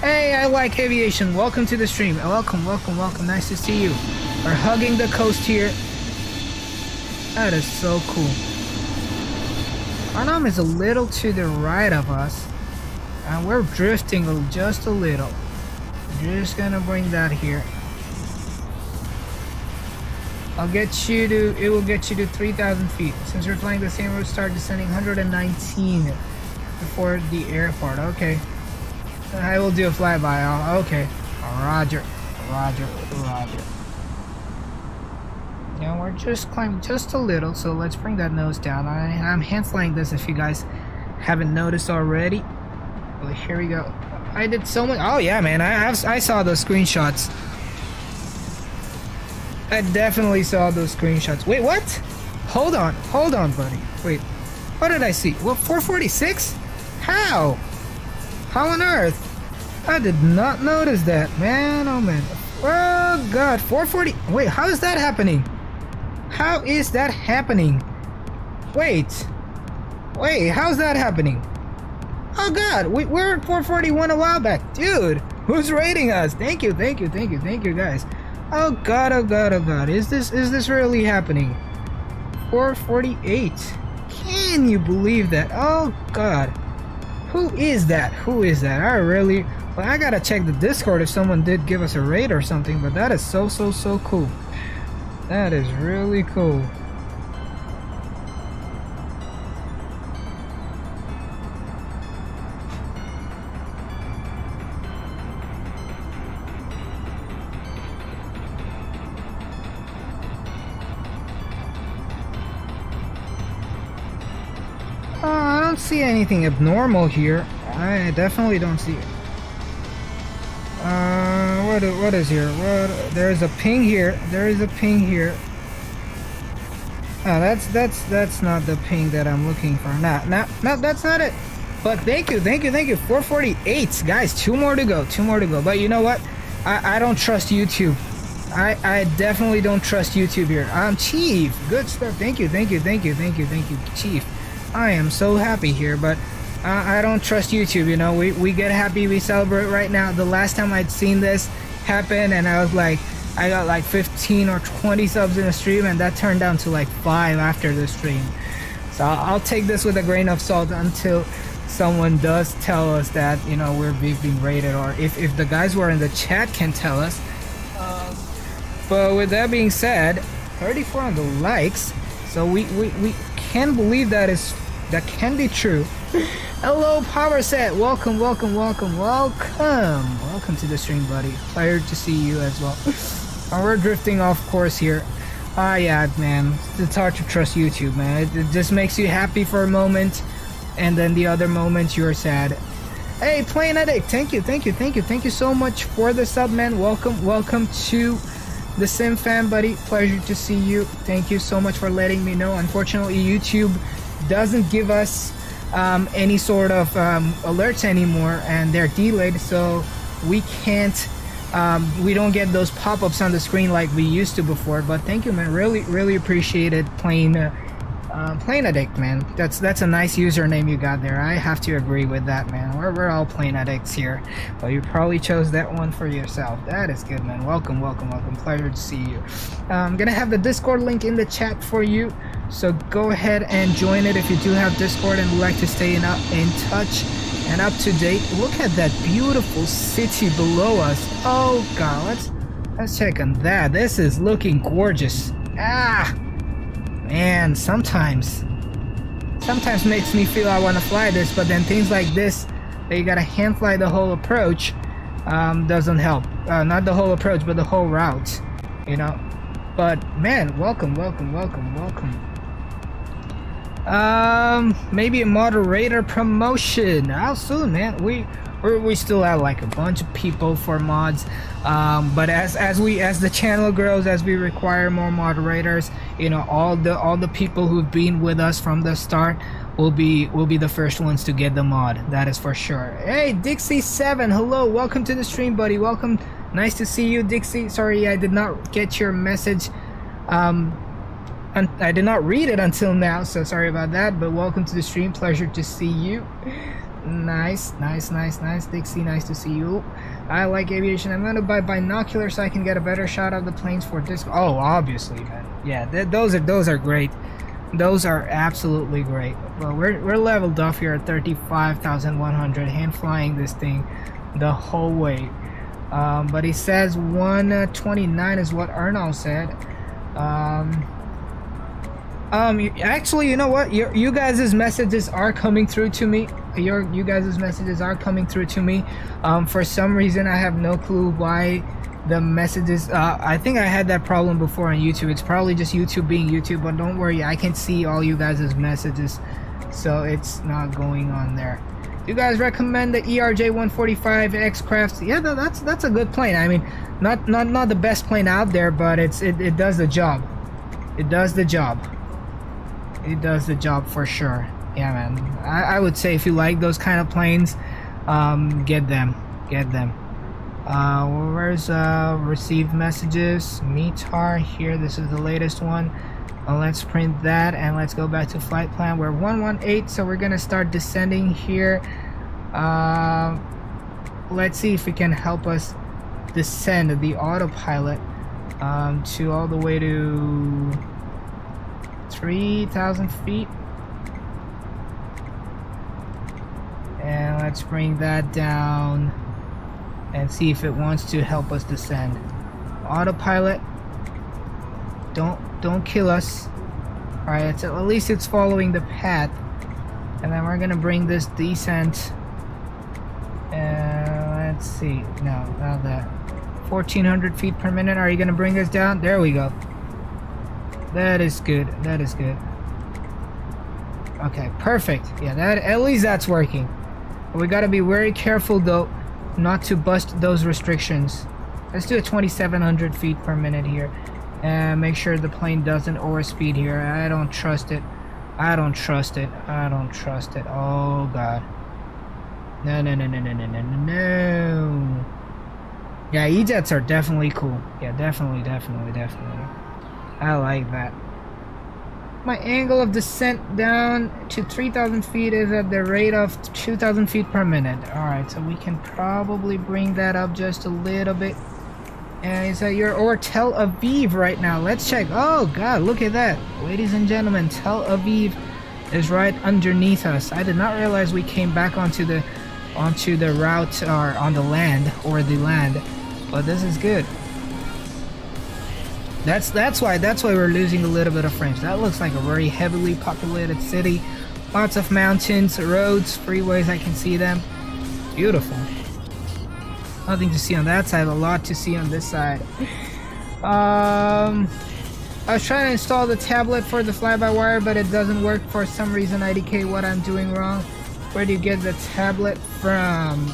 Hey, I like aviation. Welcome to the stream. Welcome, welcome, welcome. Nice to see you. We're hugging the coast here. That is so cool. Arnhem is a little to the right of us. And we're drifting just a little. Just gonna bring that here. I'll get you to, it will get you to 3,000 feet. Since you're flying the same route, start descending 119 before the airport. Okay. I will do a flyby. Okay. Roger. Roger. Roger. Yeah, we're just climbing just a little, so let's bring that nose down. I, I'm hand flying this if you guys haven't noticed already. Well, here we go. I did so much. Oh yeah, man, I have, I saw those screenshots. I definitely saw those screenshots. Wait, what? Hold on, hold on, buddy. Wait, what did I see? What, 446? How? How on earth? I did not notice that, man. Oh man. Oh god, 440. Wait, how is that happening? How is that happening? Wait. Wait, how's that happening? Oh god, we, we're at 441 a while back. Dude, who's rating us? Thank you, thank you, thank you, thank you guys. Oh god, oh god, oh god. Is this is this really happening? 448. Can you believe that? Oh god. Who is that? Who is that? I really well I gotta check the Discord if someone did give us a raid or something, but that is so so so cool. That is really cool. Anything abnormal here. I definitely don't see it. Uh, what what is here? What there's a ping here. There is a ping here. Oh, that's that's that's not the ping that I'm looking for. Nah, nah, no, that's not it. But thank you, thank you, thank you. 448, guys. Two more to go. Two more to go. But you know what? I I don't trust YouTube. I I definitely don't trust YouTube here. I'm Chief. Good stuff. Thank you, thank you, thank you, thank you, thank you, Chief. I am so happy here, but I, I don't trust YouTube, you know. We, we get happy, we celebrate right now. The last time I'd seen this happen and I was like, I got like 15 or 20 subs in a stream and that turned down to like 5 after the stream. So I'll, take this with a grain of salt until someone does tell us that, you know, we're being rated or if, if the guys who are in the chat can tell us. Um, but with that being said, 34 on the likes. So we, we, we can believe that is that can be true. Hello, Power Set. Welcome, welcome, welcome, welcome. Welcome to the stream, buddy. Pleasure to see you as well. And we're drifting off course here. Ah, yeah, man. It's hard to trust YouTube, man. It, it just makes you happy for a moment, and then the other moment you're sad. Hey, Plain Addict, thank you, thank you, thank you, thank you so much for the sub, man. Welcome, welcome to the Sim Fan, buddy. Pleasure to see you. Thank you so much for letting me know. Unfortunately, YouTube doesn't give us um, any sort of um, alerts anymore, and they're delayed, so we can't. Um, we don't get those pop-ups on the screen like we used to before. But thank you, man. Really, really appreciated playing. Uh, uh, Plane Addict, man. That's that's a nice username you got there. I have to agree with that, man. We're, we're all Plane Addicts here. Well, you probably chose that one for yourself. That is good, man. Welcome, welcome, welcome. Pleasure to see you. I'm gonna have the Discord link in the chat for you. So go ahead and join it if you do have Discord and would like to stay in, uh, in touch and up to date. Look at that beautiful city below us. Oh god, let's let's check on that. This is looking gorgeous. Ah, man, sometimes, sometimes makes me feel I want to fly this, but then things like this, that you gotta hand fly the whole approach, um, doesn't help. Uh, not the whole approach, but the whole route, you know. But man, welcome, welcome, welcome, welcome. Um, maybe a moderator promotion. How soon, man? We we're, we still have like a bunch of people for mods. Um, but as as we as the channel grows as we require more moderators you know all the all the people who've been with us from the start will be will be the first ones to get the mod. That is for sure. Hey dixie 7 hello. Welcome to the stream buddy. Welcome. Nice to see you dixie. Sorry i did not get your message. Um I did not read it until now, so sorry about that. But welcome to the stream. Pleasure to see you. Nice, nice, nice, nice. Dixie, nice to see you. I like aviation. I'm gonna buy binoculars so I can get a better shot of the planes for this. Oh, obviously, man. Yeah, th those are those are great. Those are absolutely great. Well, we're we're leveled off here at 35,100, hand flying this thing the whole way. Um, but he says 129 is what Arnold said. Um, um, actually, you know what? Your, you guys' messages are coming through to me. Your you guys' messages are coming through to me. Um, for some reason, I have no clue why the messages. Uh, I think I had that problem before on YouTube. It's probably just YouTube being YouTube. But don't worry, I can see all you guys' messages, so it's not going on there. You guys recommend the ERJ 145 X Crafts? Yeah, that's that's a good plane. I mean, not not not the best plane out there, but it's it, it does the job. It does the job it does the job for sure. Yeah, man. I, I would say if you like those kind of planes, um, get them. Get them. Uh, where's uh, received messages? METAR here. This is the latest one. Uh, let's print that and let's go back to flight plan. We're 118, so we're gonna start descending here. Uh, let's see if it can help us descend the autopilot um, to all the way to 3,000 feet. And let's bring that down and see if it wants to help us descend. Autopilot, don't don't kill us. Alright, at least it's following the path. And then we're gonna bring this descent. And let's see. No, not that. 1400 feet per minute. Are you gonna bring us down? There we go. That is good. That is good. Okay, perfect. Yeah, that at least that's working. We gotta be very careful though, not to bust those restrictions. Let's do a 2,700 feet per minute here, and make sure the plane doesn't overspeed here. I don't trust it. I don't trust it. I don't trust it. Oh God. No, no, no, no, no, no, no, no. Yeah, E-jets are definitely cool. Yeah, definitely, definitely, definitely. I like that. My angle of descent down to 3,000 feet is at the rate of 2,000 feet per minute. Alright, so we can probably bring that up just a little bit. And it's at your or Tel Aviv right now. Let's check. Oh god, look at that. Ladies and gentlemen, Tel Aviv is right underneath us. I did not realize we came back onto the onto the route or on the land or the land. But this is good. That's that's why that's why we're losing a little bit of French. That looks like a very heavily populated city. Lots of mountains, roads, freeways, I can see them. Beautiful. Nothing to see on that side, a lot to see on this side. Um I was trying to install the tablet for the fly-by-wire, but it doesn't work for some reason. IDK, what I'm doing wrong. Where do you get the tablet from?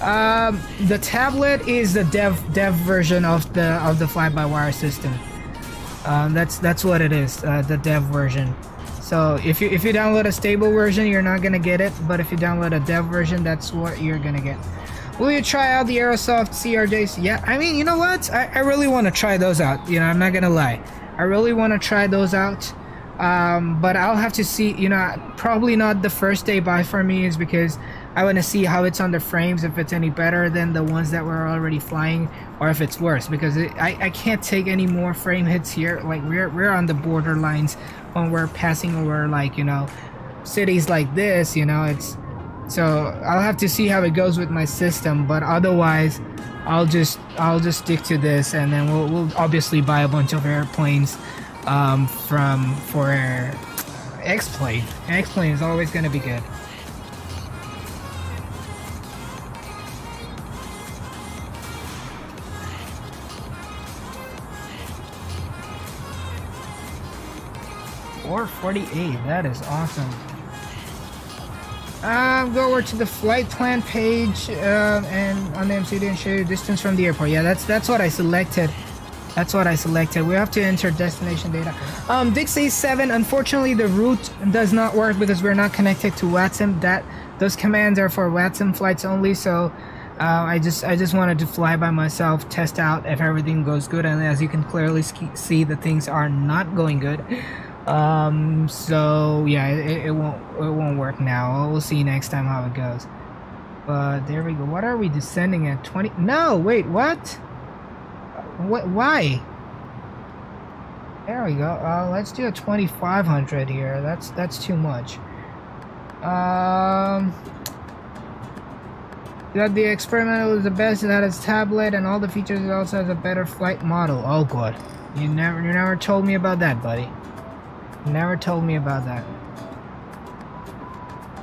Um, the tablet is the dev dev version of the of the fly-by-wire system. Um, that's that's what it is, uh, the dev version. So if you if you download a stable version, you're not gonna get it. But if you download a dev version, that's what you're gonna get. Will you try out the Aerosoft CRJs? Yeah, I mean, you know what? I, I really want to try those out. You know, I'm not gonna lie. I really want to try those out. Um, but I'll have to see. You know, probably not the first day buy for me is because I want to see how it's on the frames, if it's any better than the ones that were already flying, or if it's worse. Because it, I I can't take any more frame hits here. Like we're we're on the borderlines when we're passing over like you know cities like this. You know, it's so I'll have to see how it goes with my system, but otherwise, I'll just I'll just stick to this, and then we'll, we'll obviously buy a bunch of airplanes um, from for X-plane. X-plane is always going to be good. Four forty-eight. That is awesome. Um, go over to the flight plan page, uh, and on the MC didn't show you distance from the airport. Yeah, that's that's what I selected. That's what I selected. We have to enter destination data. Um, Dixie 7, unfortunately the route does not work because we're not connected to VATSIM. That those commands are for VATSIM flights only. So uh, I just I just wanted to fly by myself, test out if everything goes good. And as you can clearly see, the things are not going good. Um, so yeah, it, it won't it won't work now. We'll see next time how it goes. But there we go. What are we descending at? 20? No, wait, what? What? Why? There we go. Uh, let's do a 2500 here. That's that's too much. Um, that the experimental is the best. It has tablet and all the features. It also has a better flight model. Oh, good. You never you never told me about that, buddy. Never told me about that.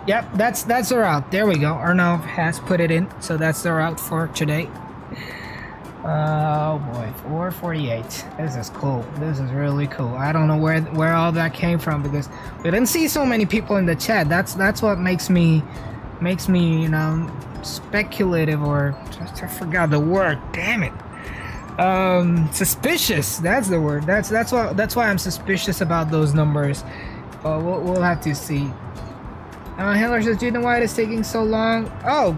Yep, that's that's the route. There we go. Arnav has put it in, so that's the route for today. Oh boy, 448. This is cool. This is really cool. I don't know where where all that came from because we didn't see so many people in the chat. That's that's what makes me makes me you know speculative or I forgot the word. Damn it um suspicious. That's the word. That's that's why that's why i'm suspicious about those numbers. But we'll, we'll have to see. Uh Hiller says do you know why it is taking so long? Oh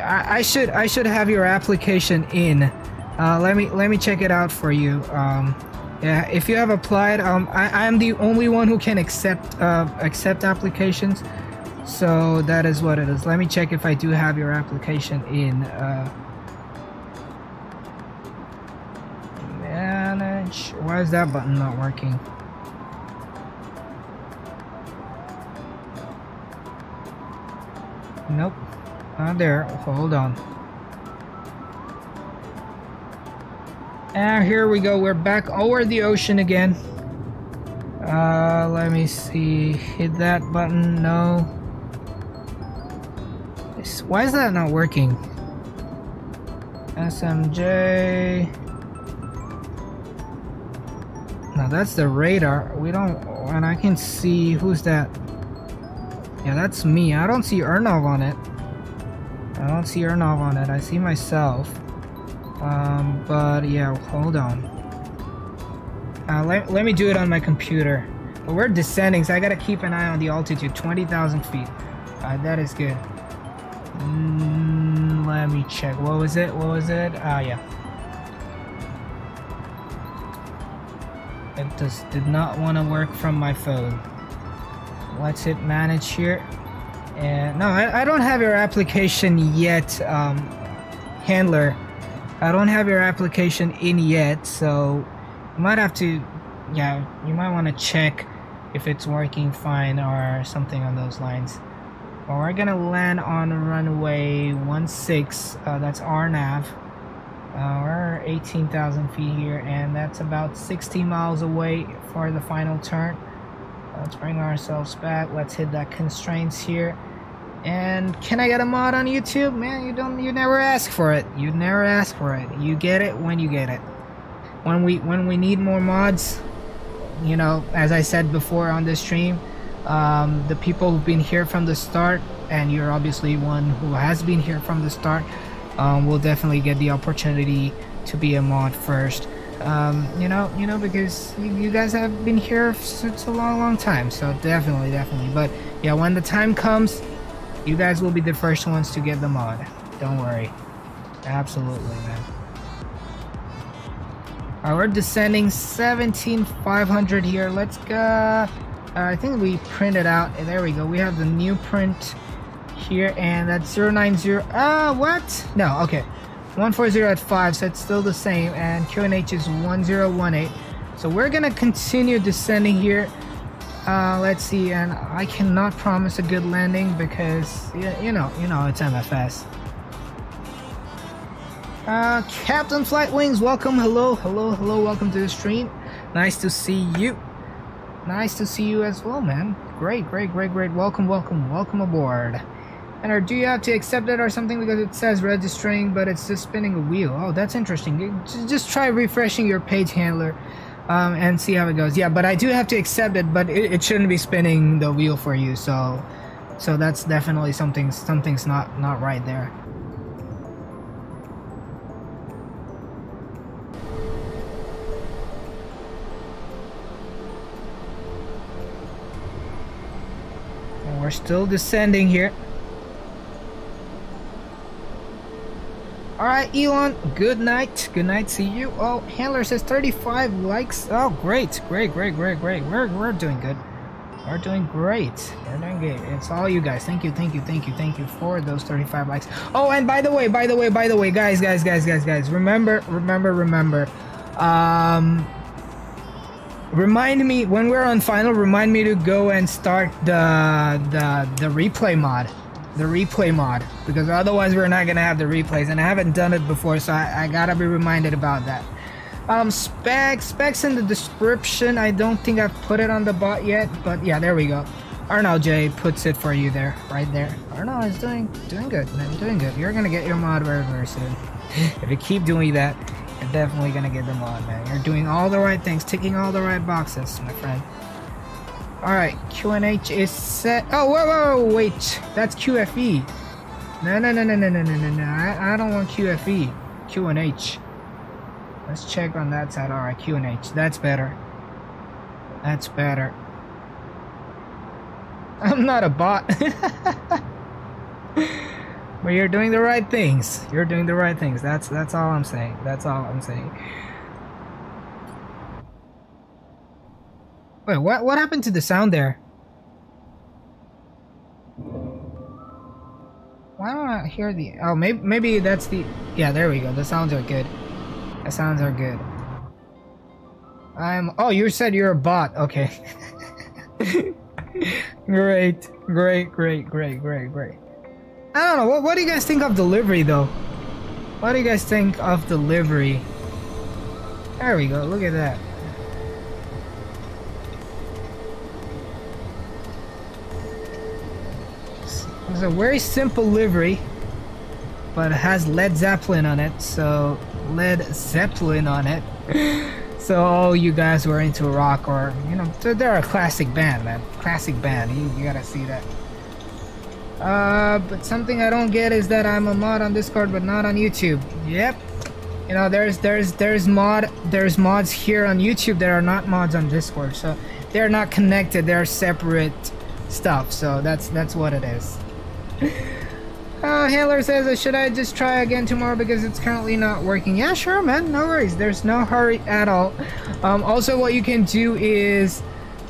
I, I should i should have your application in. Uh let me let me check it out for you. Um yeah if you have applied um i i'm the only one who can accept uh accept applications. So that is what it is. Let me check if i do have your application in uh Why is that button not working? Nope. Not there. Hold on. And here we go. We're back over the ocean again. Uh, let me see. Hit that button. No. Why is that not working? SMJ. That's the radar. We don't, and I can see who's that. Yeah, that's me. I don't see Arnav on it. I don't see Arnav on it. I see myself. Um, but yeah, hold on. Uh, let, let me do it on my computer. But we're descending, so I gotta keep an eye on the altitude. 20,000 feet. Uh, that is good. Mm, let me check. What was it? What was it? Ah, uh, yeah. It just did not want to work from my phone. Let's hit manage here. And no, I, I don't have your application yet, um, handler. I don't have your application in yet, so you might have to, yeah, you might want to check if it's working fine or something on those lines. Well, we're gonna land on runway 16, uh, that's RNAV. Uh, we're 18,000 feet here, and that's about 60 miles away for the final turn. Let's bring ourselves back. Let's hit that constraints here. And can I get a mod on YouTube? Man, you don't. You never ask for it. You never ask for it. You get it when you get it. When we when we need more mods, you know, as I said before on this stream, um, the people who've been here from the start, and you're obviously one who has been here from the start um, we'll definitely get the opportunity to be a mod first. Um, you know, you know, because you, guys have been here such a long, long time. So definitely, definitely. But yeah, when the time comes, you guys will be the first ones to get the mod. Don't worry. Absolutely, man. We're descending 17,500 here. Let's go. Uh, I think we printed out. There we go. We have the new print here, and that's 090. Ah, uh, what? No, okay. 140 at 5, so it's still the same, and QNH is 1018. So we're gonna continue descending here. Uh, let's see, and I cannot promise a good landing because, you know, you know, it's MFS. Uh, Captain Flight Wings, welcome, hello, hello, hello, welcome to the stream. Nice to see you. Nice to see you as well, man. Great, great, great, great. Welcome, welcome, welcome aboard. And or do you have to accept it or something because it says registering but it's just spinning a wheel? Oh, that's interesting. Just try refreshing your page handler um, and see how it goes. Yeah, but I do have to accept it, but it, it shouldn't be spinning the wheel for you. So, so that's definitely something. Something's not not right there. We're still descending here. Alright, Elon, good night. Good night, see you. Oh, Handler says 35 likes. Oh, great, great, great, great, great. We're, we're doing good. We're doing great. We're doing great. It's all you guys. Thank you, thank you, thank you, thank you for those 35 likes. Oh, and by the way, by the way, by the way, guys, guys, guys, guys, guys, remember, remember, remember, um, remind me, when we're on final, remind me to go and start the, the, the replay mod the replay mod because otherwise we're not gonna have the replays and I haven't done it before so I, I gotta be reminded about that. Um specs specs in the description I don't think I've put it on the bot yet but yeah there we go. Arnold J puts it for you there right there. Arnold is doing doing good man doing good. You're gonna get your mod very very soon if you keep doing that you're definitely gonna get the mod man. You're doing all the right things ticking all the right boxes my friend Alright, QNH is set. Oh, whoa, whoa, wait. That's QFE. No, no, no, no, no, no, no, no, no. I, I don't want QFE. QNH. Let's check on that side. Alright, QNH. That's better. That's better. I'm not a bot. (laughs) but you're doing the right things. You're doing the right things. That's that's all I'm saying. That's all I'm saying. Wait, what what happened to the sound there? Why don't I hear the Oh, maybe maybe that's the Yeah, there we go. The sounds are good. The sounds are good. I'm Oh, you said you're a bot. Okay. (laughs) great. Great, great, great, great, great. I don't know. What what do you guys think of delivery though? What do you guys think of delivery? There we go. Look at that. It's a very simple livery, but it has Led Zeppelin on it, so Led Zeppelin on it. (laughs) so all you guys who are into rock or, you know, they're a classic band, man. Classic band, you, you gotta see that. Uh, but something I don't get is that I'm a mod on Discord, but not on YouTube. Yep. You know, there's there's there's mod there's mods here on YouTube that are not mods on Discord, so they're not connected. They're separate stuff. So that's that's what it is. (laughs) Uh, Handler says, uh, should I just try again tomorrow because it's currently not working? Yeah, sure, man. No worries. There's no hurry at all. Um, also, what you can do is,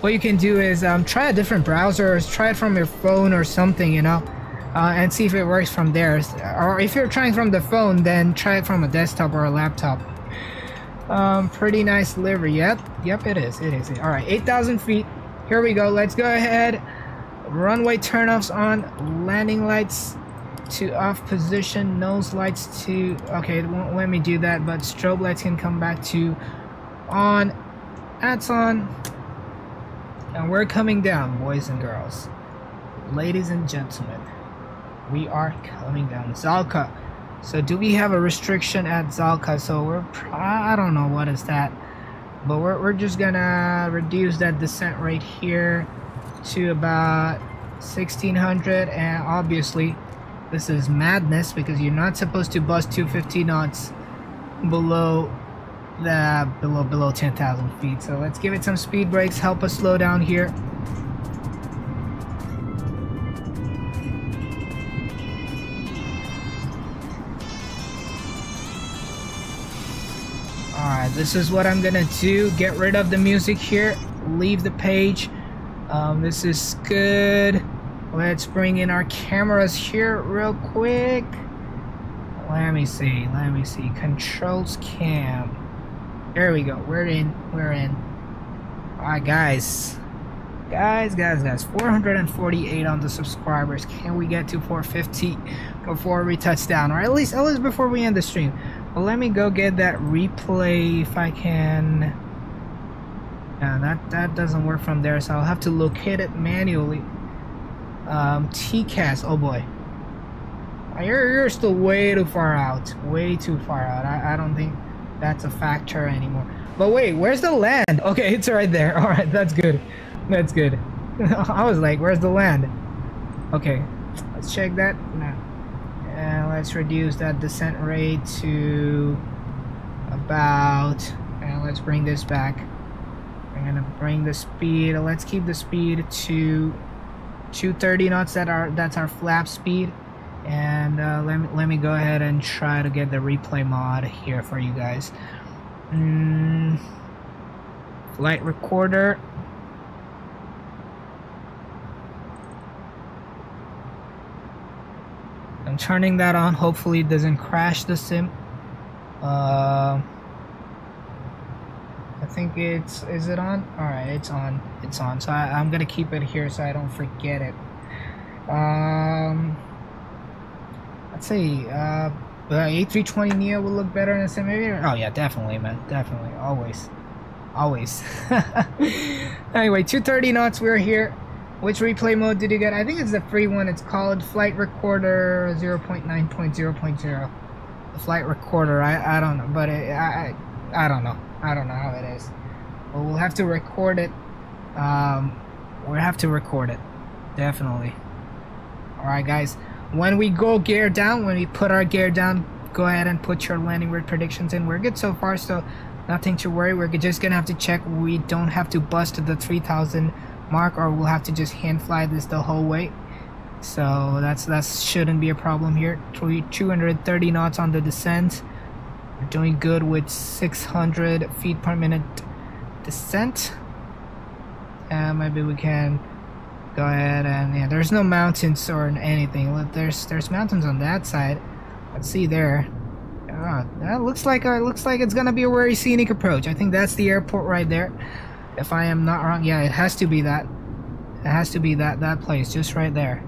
what you can do is um, try a different browser, or try it from your phone or something, you know, uh, and see if it works from there. Or if you're trying from the phone, then try it from a desktop or a laptop. Um, pretty nice livery. Yep, yep, it is. It is. All right, 8,000 feet. Here we go. Let's go ahead runway turnoffs on landing lights to off position nose lights to okay it won't let me do that but strobe lights can come back to on that's on. And we're coming down boys and girls. Ladies and gentlemen we are coming down. Zalka. So do we have a restriction at Zalka? So we're I don't know what is that but we're, we're just gonna reduce that descent right here to about 1600 and obviously this is madness because you're not supposed to bust 250 knots below the below below 10,000 feet. So let's give it some speed brakes, help us slow down here. Alright, this is what I'm gonna do. Get rid of the music here. Leave the page. Um, this is good. Let's bring in our cameras here real quick. Let me see. Let me see. Controls cam. There we go. We're in. We're in. Alright, guys. Guys, guys, guys. 448 on the subscribers. Can we get to 450 before we touch down? Or at least, at least before we end the stream. Well, let me go get that replay if I can. Yeah, that, that doesn't work from there, so I'll have to locate it manually. Um, TCAS. Oh boy. You're, you're still way too far out. Way too far out. I, I don't think that's a factor anymore. But wait, where's the land? (laughs) Okay, it's right there. (laughs) Alright, that's good. That's good. (laughs) I was like, where's the land? Okay, let's check that. No. And let's reduce that descent rate to about... And let's bring this back. I'm gonna bring the speed. Let's keep the speed to 230 knots. That are that's our flap speed and uh, let, me, let me go ahead and try to get the replay mod here for you guys mm, flight recorder I'm turning that on hopefully it doesn't crash the sim uh, think it's is it on alright it's on it's on so I, I'm gonna keep it here so I don't forget it um Let's see. Uh, the A320 Neo will look better in a simulator. Oh yeah, definitely, man. Definitely. Always. Always. (laughs) anyway, 230 knots. We're here. Which replay mode did you get? I think it's the free one. It's called Flight Recorder 0.9.0.0. The Flight Recorder. I, I don't know, but it, I I don't know. I don't know how it is. But we'll have to record it. Um, we'll have to record it. Definitely. All right, guys when we go gear down, when we put our gear down, go ahead and put your landing weight predictions in. We're good so far, so nothing to worry. We're just gonna have to check we don't have to bust the 3000 mark or we'll have to just hand fly this the whole way. So that's that shouldn't be a problem here. 230 knots on the descent. We're doing good with 600 feet per minute descent. And maybe we can go ahead and yeah there's no mountains or anything. There's there's mountains on that side. Let's see there. Oh, that looks like uh, looks like it's gonna be a very scenic approach. I think that's the airport right there. If I am not wrong yeah it has to be that. It has to be that that place just right there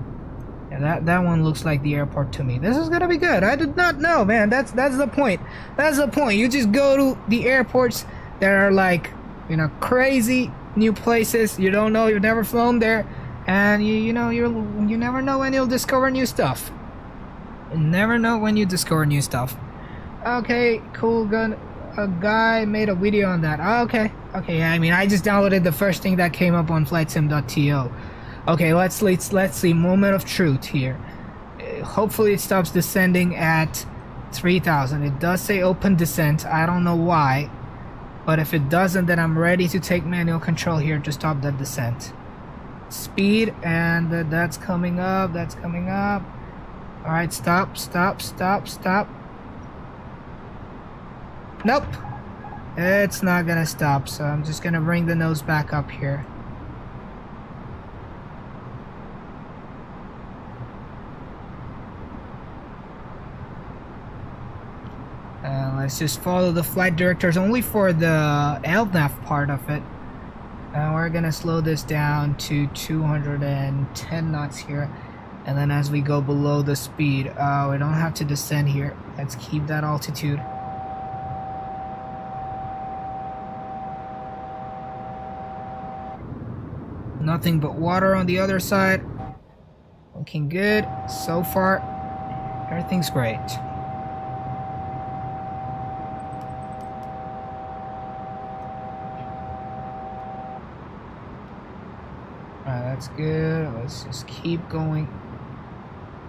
that that one looks like the airport to me this is gonna be good I did not know man that's that's the point that's the point you just go to the airports that are like you know crazy new places you don't know you've never flown there and you you know you you never know when you'll discover new stuff. You never know when you discover new stuff. Okay, cool. Gun. A guy made a video on that. okay, okay. I mean, I just downloaded the first thing that came up on flightsim.to. Okay, let's let's let's see. Moment of truth here. Uh, hopefully, it stops descending at 3,000. It does say open descent. I don't know why, but if it doesn't, then I'm ready to take manual control here to stop that descent speed and that's coming up that's coming up all right stop stop stop stop nope it's not gonna stop so I'm just gonna bring the nose back up here uh, let's just follow the flight directors only for the LNAV part of it. And we're gonna slow this down to 210 knots here. And then as we go below the speed uh, we don't have to descend here. Let's keep that altitude. Nothing but water on the other side. Looking good so far. Everything's great That's good. Let's just keep going.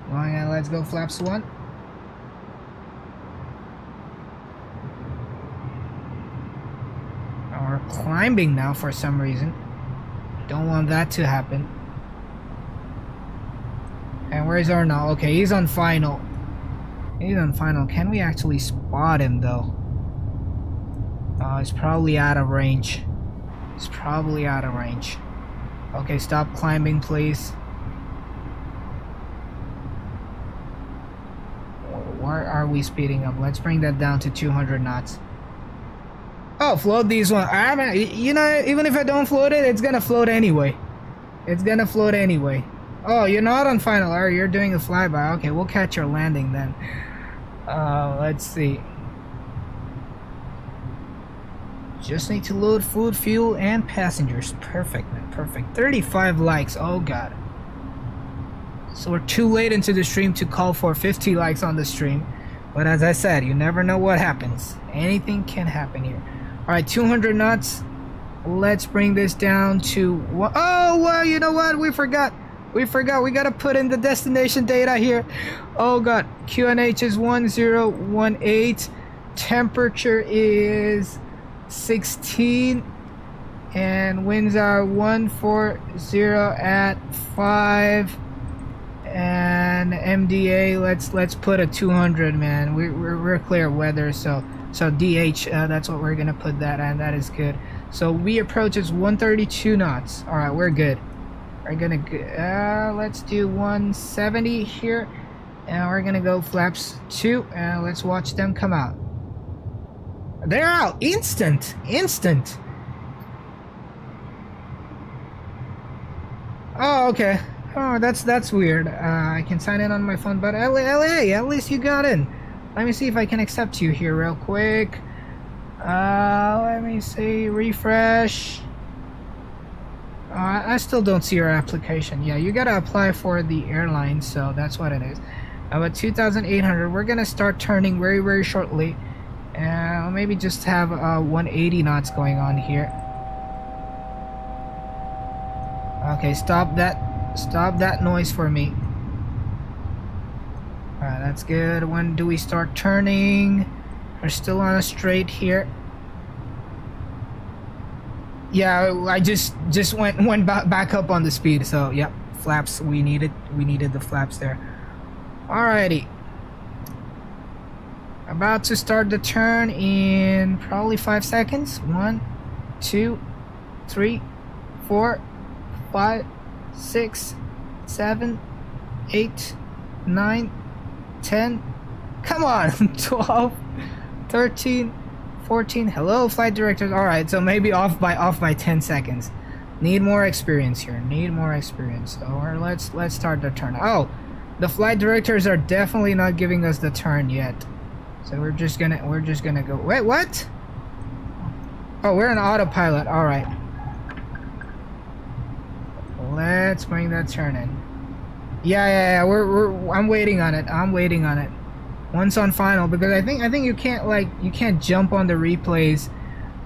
Going and let's go flaps one. we're climbing now for some reason. Don't want that to happen. And where's Arnold? Okay, he's on final. He's on final. Can we actually spot him though? Oh, he's probably out of range. He's probably out of range. Okay, stop climbing, please. Why are we speeding up? Let's bring that down to 200 knots. Oh, float these one. I mean, you know, even if I don't float it, it's gonna float anyway. It's gonna float anyway. Oh, you're not on final R. You're doing a flyby. Okay, we'll catch your landing then. Uh, let's see. Just need to load food, fuel, and passengers. Perfect, man. Perfect. 35 likes. Oh, God. So we're too late into the stream to call for 50 likes on the stream. But as I said, you never know what happens. Anything can happen here. Alright, 200 knots. Let's bring this down to... Oh, well, you know what? We forgot. We forgot. We got to put in the destination data here. Oh, God. QNH is 1018. Temperature is 16. And winds are 140 at 5 and MDA let's let's put a 200 man. We, we're, we're clear weather so so DH uh, that's what we're gonna put that and that is good. So we approach is 132 knots. All right we're good. We're gonna uh, let's do 170 here and we're gonna go flaps 2 and let's watch them come out they're out instant instant oh okay Oh, that's that's weird. Uh, I can sign in on my phone, but LA, LA, at least you got in. Let me see if I can accept you here real quick. Uh, let me see, refresh. Uh, I still don't see your application. Yeah, you gotta apply for the airline, so that's what it is. About 2,800. We're gonna start turning very, very shortly. Uh, maybe just have uh, 180 knots going on here. Okay, stop that Stop that noise for me. Alright, that's good. When do we start turning? We're still on a straight here. Yeah, I just just went went back up on the speed. So, yep, flaps. We needed we needed the flaps there. Alrighty. About to start the turn in probably five seconds. One, two, three, four, five six, seven, eight, nine, ten. Come on, (laughs) 12, 13, 14. Hello, flight directors. All right, so maybe off by off by 10 seconds. Need more experience here. Need more experience. Or let's let's start the turn. Oh, the flight directors are definitely not giving us the turn yet. So we're just gonna we're just gonna go. Wait, what? Oh, we're an autopilot. All right. Let's bring that turn in. Yeah, yeah, yeah. We're, we're, I'm waiting on it. I'm waiting on it. Once on final, because I think I think you can't like you can't jump on the replays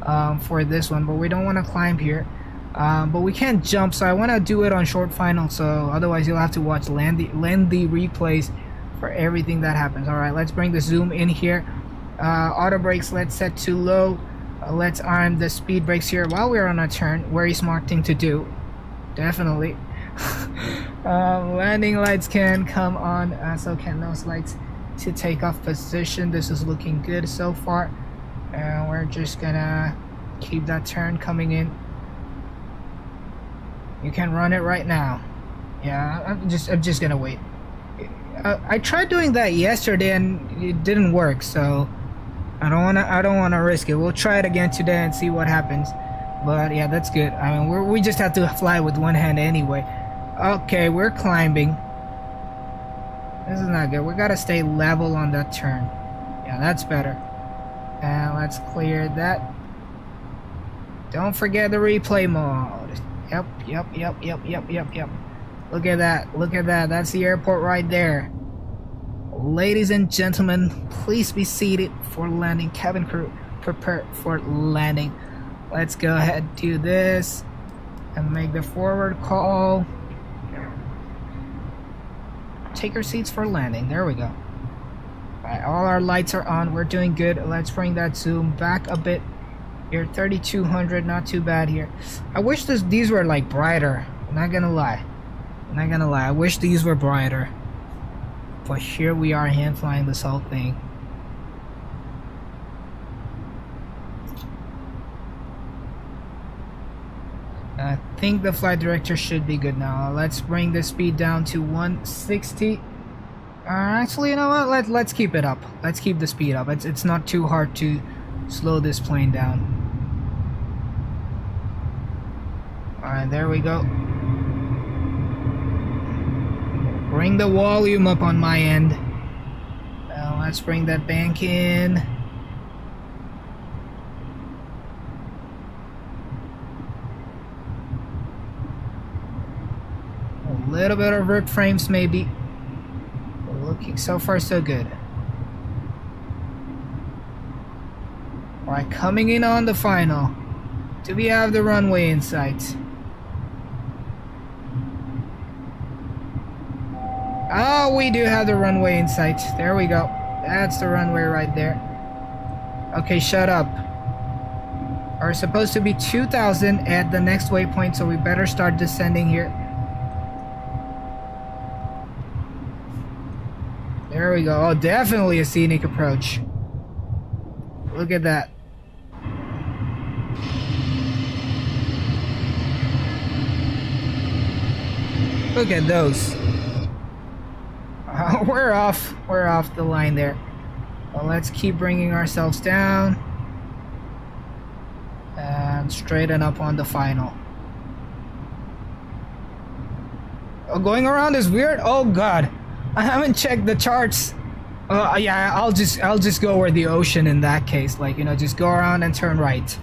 um, for this one, but we don't want to climb here. Um, but we can't jump, so I want to do it on short final. So otherwise, you'll have to watch lengthy lengthy replays for everything that happens. All right, let's bring the zoom in here. Uh, auto brakes, let's set to low. Uh, let's arm the speed brakes here while we're on a turn. Very smart thing to do definitely. (laughs) um, landing lights can come on, uh, so can those lights to take off position. This is looking good so far. And we're just gonna keep that turn coming in. You can run it right now. Yeah, I'm just I'm just gonna wait. I, I tried doing that yesterday and it didn't work, so I don't wanna I don't wanna risk it. We'll try it again today and see what happens. But yeah, that's good. I mean, we're, we just have to fly with one hand anyway. Okay, we're climbing. This is not good. We gotta stay level on that turn. Yeah, that's better. And let's clear that. Don't forget the replay mode. Yep, yep, yep, yep, yep, yep, yep. Look at that. Look at that. That's the airport right there. Ladies and gentlemen, please be seated for landing. Cabin crew, prepare for landing. Let's go ahead do this and make the forward call. Take your seats for landing. There we go. All, right, all our lights are on. We're doing good. Let's bring that zoom back a bit. Here, 3200, not too bad here. I wish this, these were like brighter. not gonna lie. Not gonna lie. I wish these were brighter. But here we are hand flying this whole thing. I think the flight director should be good now. Let's bring the speed down to 160. Uh, actually, you know what? Let, let's keep it up. Let's keep the speed up. It's, it's not too hard to slow this plane down. Alright, there we go. Bring the volume up on my end. Now let's bring that bank in. A little bit of rip frames maybe. looking so far so good. Alright, coming in on the final. Do we have the runway in sight? Oh, we do have the runway in sight. There we go. That's the runway right there. Okay, shut up. Are supposed to be 2,000 at the next waypoint, so we better start descending here. There we go. Oh, definitely a scenic approach. Look at that. Look at those. (laughs) We're off. We're off the line there. Well, let's keep bringing ourselves down. And straighten up on the final. Oh, going around is weird. Oh god. I haven't checked the charts. Uh, yeah, I'll just I'll just go where the ocean in that case. Like, you know, just go around and turn right.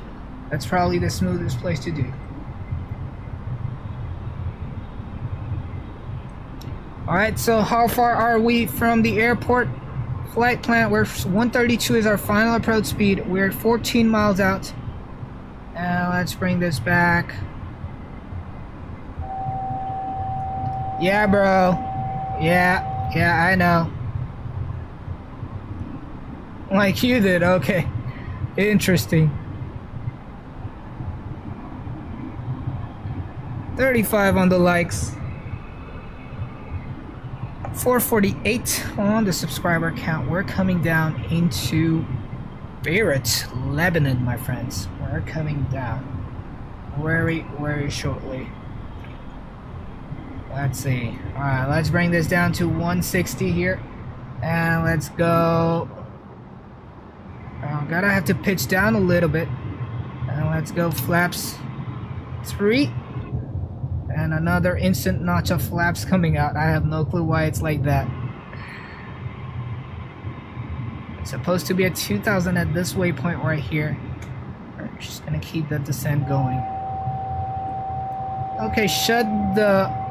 That's probably the smoothest place to do. Alright, so how far are we from the airport flight plan? We're 132 is our final approach speed. We're 14 miles out. Let's bring this back. Yeah, bro. Yeah, yeah, I know. Like you did, okay. Interesting. 35 on the likes. 448 on the subscriber count. We're coming down into Beirut, Lebanon, my friends. We're coming down very, very shortly. Let's see. Alright, let's bring this down to 160 here. And let's go. Oh, gotta have to pitch down a little bit. And let's go flaps three and another instant notch of flaps coming out. I have no clue why it's like that. It's supposed to be at 2000 at this waypoint right here. We're just gonna keep the descent going. Okay, shut the...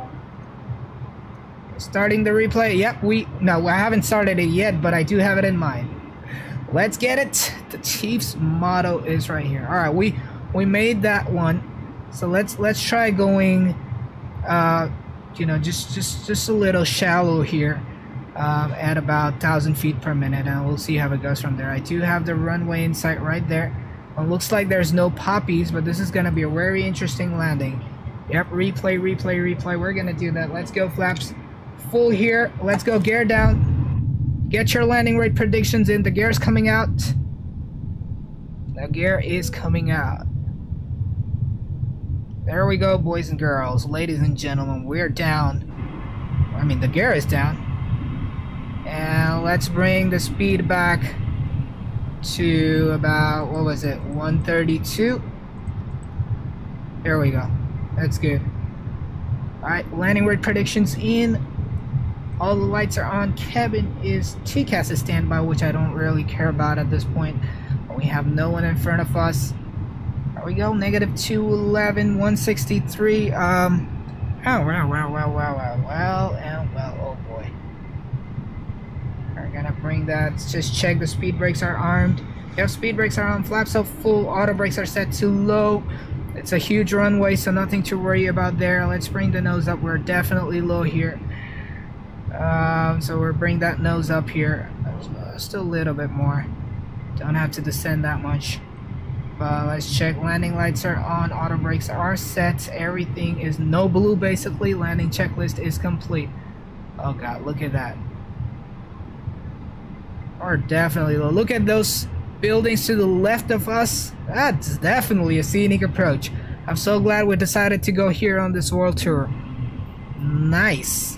Starting the replay. Yep, we... No, I haven't started it yet, but I do have it in mind. Let's get it. The Chiefs motto is right here. Alright, we we made that one. So let's let's try going uh, you know, just just just a little shallow here um, at about 1,000 feet per minute, and we'll see how it goes from there. I do have the runway in sight right there. It looks like there's no PAPIs, but this is going to be a very interesting landing. Yep, replay, replay, replay. We're going to do that. Let's go, flaps. Full here. Let's go, gear down. Get your landing rate predictions in. The gear is coming out. The gear is coming out. There we go, boys and girls, ladies and gentlemen. We're down. I mean, the gear is down. And let's bring the speed back to about, what was it, 132? There we go. That's good. Alright, landing rate predictions in. All the lights are on. Cabin is TCAS is standby, which I don't really care about at this point. We have no one in front of us. There we go, negative 211, 163. Um, oh, wow, wow, wow, wow, wow, well, and well, oh boy. We're gonna bring that, just check the speed brakes are armed. Yep, speed brakes are on, flaps are full, auto brakes are set to low. It's a huge runway, so nothing to worry about there. Let's bring the nose up. We're definitely low here. Um, so we're bring that nose up here. Just a little bit more. Don't have to descend that much. Uh, let's check. Landing lights are on. Auto brakes are set. Everything is no blue basically. Landing checklist is complete. Oh god, look at that. Or definitely look at those buildings to the left of us. That's definitely a scenic approach. I'm so glad we decided to go here on this world tour. Nice.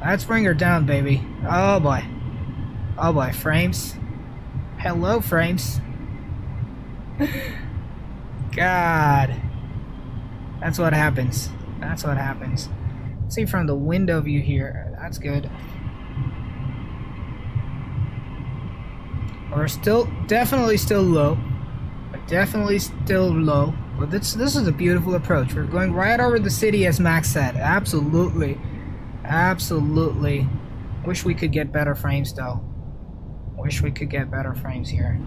Let's bring her down, baby. Oh boy. Oh boy, frames. Hello, frames. God. That's what happens. That's what happens. See from the window view here. That's good. We're still definitely still low. Definitely still low. But this this is a beautiful approach. We're going right over the city as Max said. Absolutely. Absolutely. Wish we could get better frames though. Wish we could get better frames here.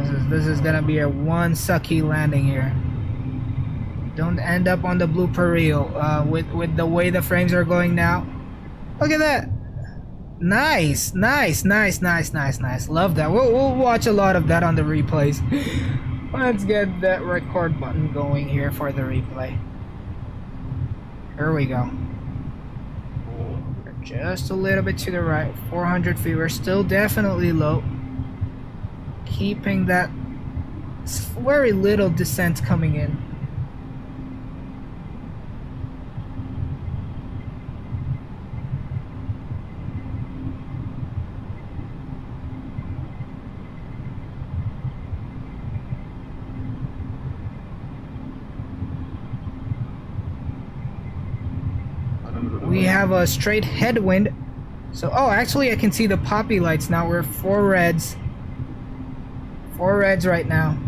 This is, this is gonna be a one sucky landing here. Don't end up on the blooper reel uh, with, with the way the frames are going now. Look at that. Nice, nice, nice, nice, nice, nice. Love that. We'll, we'll watch a lot of that on the replays. (laughs) Let's get that record button going here for the replay. Here we go just a little bit to the right. 400 feet. We're still definitely low. Keeping that very little descent coming in we have a straight headwind. So, oh, actually I can see the PAPI lights now. We're four reds. Four reds right now.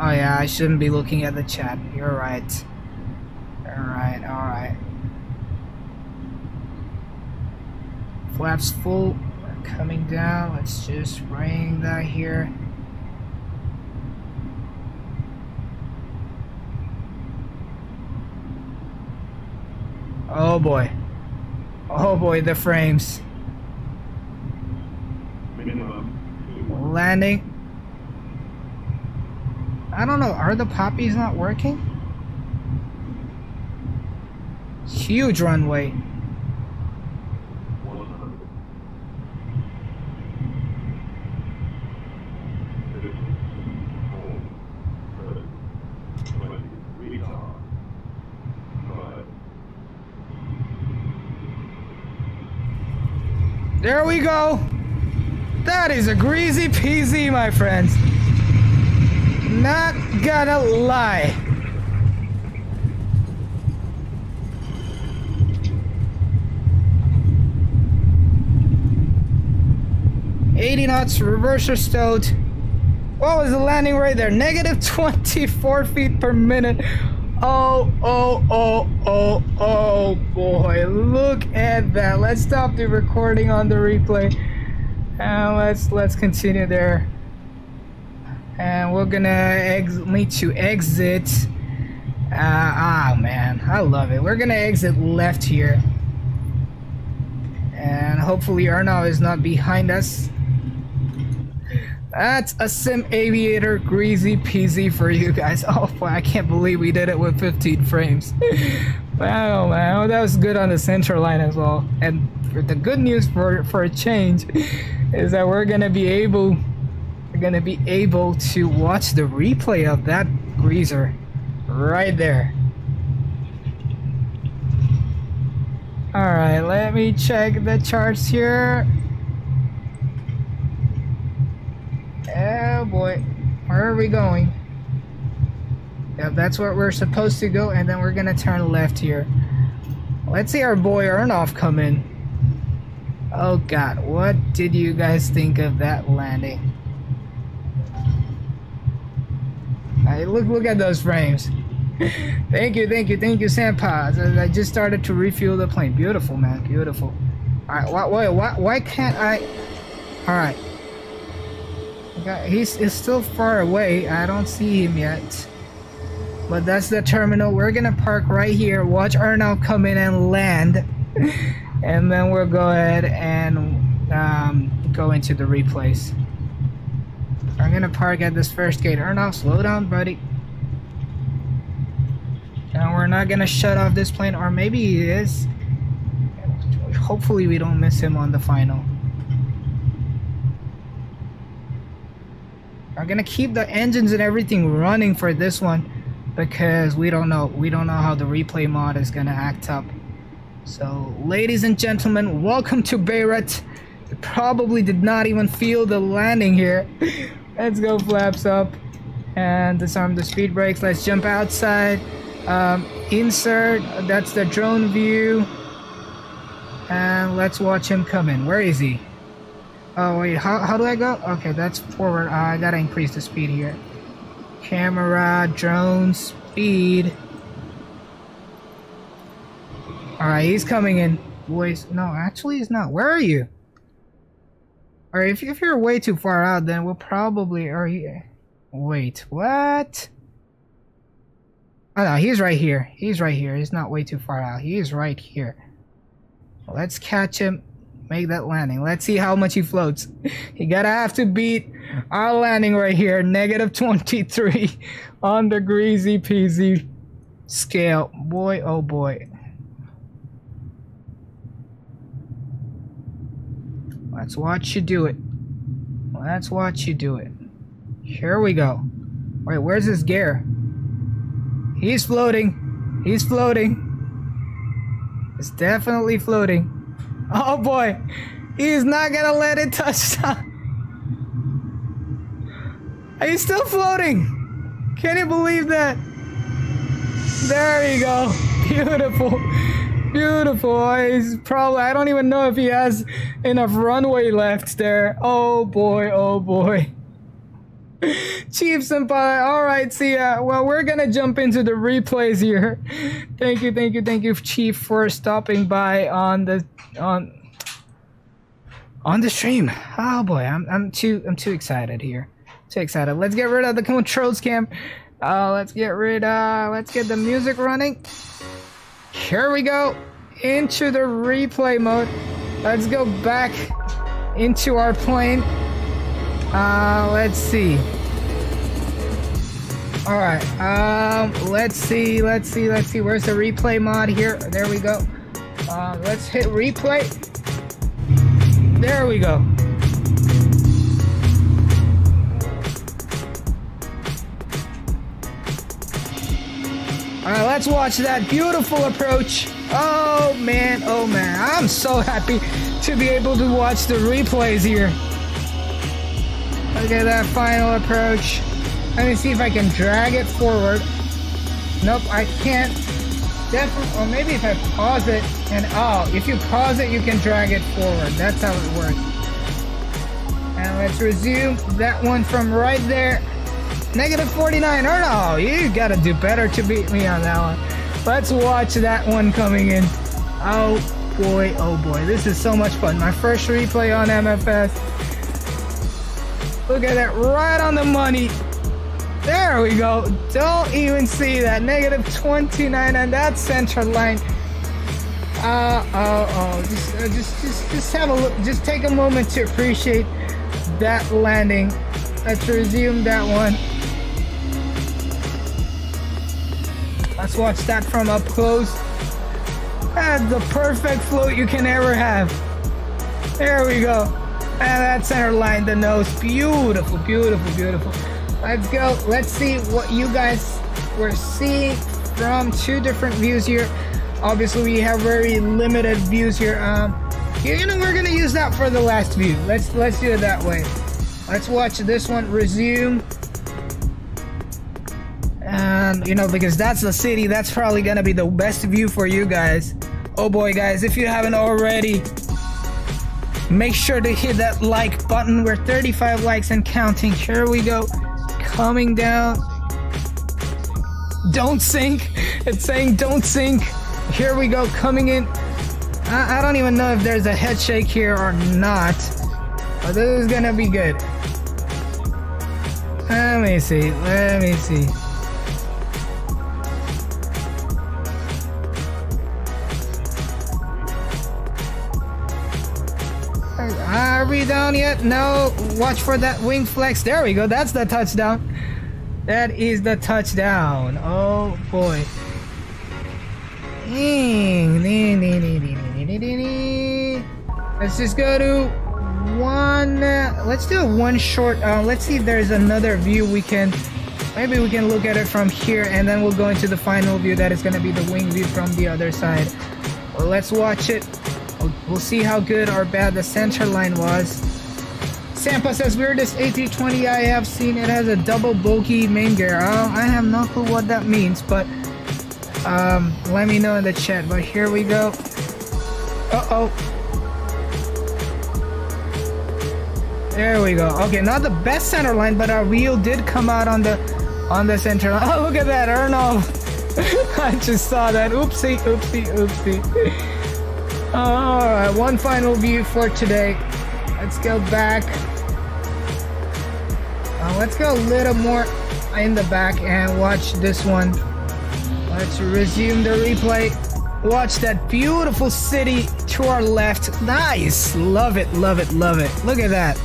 Oh yeah, I shouldn't be looking at the chat. You're right. Alright, alright. Flaps full. Coming down. Let's just bring that here. Oh boy. Oh boy, the frames. Landing. I don't know, are the PAPIs not working? Huge runway. There we go. That is a greasy peasy, my friends. Not gonna lie. Eighty knots, reverser stowed. What was the landing right there? Negative 24 feet per minute. Oh, oh, oh, oh, oh boy. Look at that. Let's stop the recording on the replay. And let's let's continue there. And we're gonna ex need to exit. Uh, ah man, I love it. We're gonna exit left here. And hopefully Arnav is not behind us. That's a sim aviator greasy peasy for you guys. (laughs) Oh boy, I can't believe we did it with 15 frames. (laughs) wow, man, that was good on the center line as well. And the good news for for a change (laughs) is that we're gonna be able we're gonna be able to watch the replay of that greaser right there. Alright, let me check the charts here. Oh boy. Where are we going? Yep, that's where we're supposed to go, and then we're gonna turn left here. Let's see our boy Arnav come in. Oh god, what did you guys think of that landing? Hey, look look at those frames. (laughs) thank you, thank you, thank you, Sampa. I just started to refuel the plane. Beautiful, man, beautiful. Alright, why, why, why, why can't I... He's, he's still far away. I don't see him yet. But that's the terminal. We're gonna park right here. Watch Arnav come in and land. (laughs) and then we'll go ahead and um, go into the replays. I'm gonna park at this first gate. Arnav, slow down, buddy. And we're not gonna shut off this plane, or maybe he is. Hopefully we don't miss him on the final. I'm gonna keep the engines and everything running for this one because we don't know. We don't know how the replay mod is gonna act up. So, ladies and gentlemen, welcome to Beirut. You probably did not even feel the landing here. (laughs) Let's go flaps up and disarm the speed brakes. Let's jump outside. Um, insert, that's the drone view. And let's watch him come in. Where is he? Oh wait, how, how do I go? Okay, that's forward. Uh, I gotta increase the speed here. Camera, drone, speed. Alright, he's coming in. Boys, no, actually he's not. Where are you? Alright, if, if you're way too far out, then we'll probably... Are you... Wait, what? Oh no, he's right here. He's right here. He's not way too far out. He is right here. Let's catch him. Make that landing. Let's see how much he floats. He gotta have to beat our landing right here. Negative 23 (laughs) on the greasy peasy scale. Boy, oh boy. Let's watch you do it. Let's watch you do it. Here we go. Wait, where's this gear? He's floating. He's floating. It's definitely floating. Oh boy. He's not gonna let it touch down. (laughs) Are you still floating? Can you believe that? There you go. (laughs) Beautiful. Beautiful. He's probably, I don't even know if he has enough runway left there. Oh boy, oh boy. (laughs) Chief Senpai, alright, see ya. Well, we're gonna jump into the replays here. (laughs) Thank you, thank you, thank you, Chief, for stopping by on the, on, on the stream. Oh boy, I'm, I'm too, I'm too excited here. Too excited. Let's get rid of the controls cam. Uh, let's get rid, uh, let's get the music running. Here we go into the replay mode. Let's go back into our plane. Uh, let's see. All right. Um, let's see. Let's see. Let's see. Where's the replay mod here? There we go. Uh, let's hit replay. There we go. All right, let's watch that beautiful approach. Oh man, oh man, I'm so happy to be able to watch the replays here. Look at that final approach. Let me see if I can drag it forward. Nope, I can't. Definitely, or maybe if I pause it and oh, if you pause it, you can drag it forward. That's how it works. And let's resume that one from right there. Negative 49. Or no, you gotta do better to beat me on that one. Let's watch that one coming in. Oh boy, oh boy. This is so much fun. My first replay on MFS. Look at that, right on the money. There we go. Don't even see that. Negative 29 on that center line. Uh, oh, oh. Just, uh, just, just, just have a look. Just take a moment to appreciate that landing. Let's resume that one. Let's watch that from up close. That's the perfect float you can ever have. There we go. And that center line, the nose. Beautiful, beautiful, beautiful. Let's go. Let's see what you guys were seeing from two different views here. Obviously, we have very limited views here. Um, you know, we're gonna use that for the last view. Let's let's do it that way. Let's watch this one resume and you know because that's the city that's probably gonna be the best view for you guys oh boy guys if you haven't already make sure to hit that like button. We're 35 likes and counting. Here we go. Coming down. Don't sink. It's saying don't sink. Here we go. Coming in. I, I don't even know if there's a head shake here or not but this is gonna be good. Let me see. Let me see Are we down yet? No. Watch for that wing flex. There we go. That's the touchdown. That is the touchdown. Oh boy. Let's just go to one. Uh, let's do one short. Uh, let's see if there's another view we can. Maybe we can look at it from here and then we'll go into the final view that is going to be the wing view from the other side. Well, let's watch it. We'll, see how good or bad the center line was. Sampa says, weirdest A320 I have seen. It has a double bulky main gear. Oh, I have no clue what that means, but um, let me know in the chat. But here we go. Uh-oh. There we go. Okay, not the best center line, but our wheel did come out on the on the center line. (laughs) Oh, look at that, Arnav. (laughs) I just saw that. Oopsie, oopsie, oopsie. (laughs) Alright, one final view for today. Let's go back. Uh, let's go a little more in the back and watch this one. Let's resume the replay. Watch that beautiful city to our left. Nice. Love it, love it, love it. Look at that.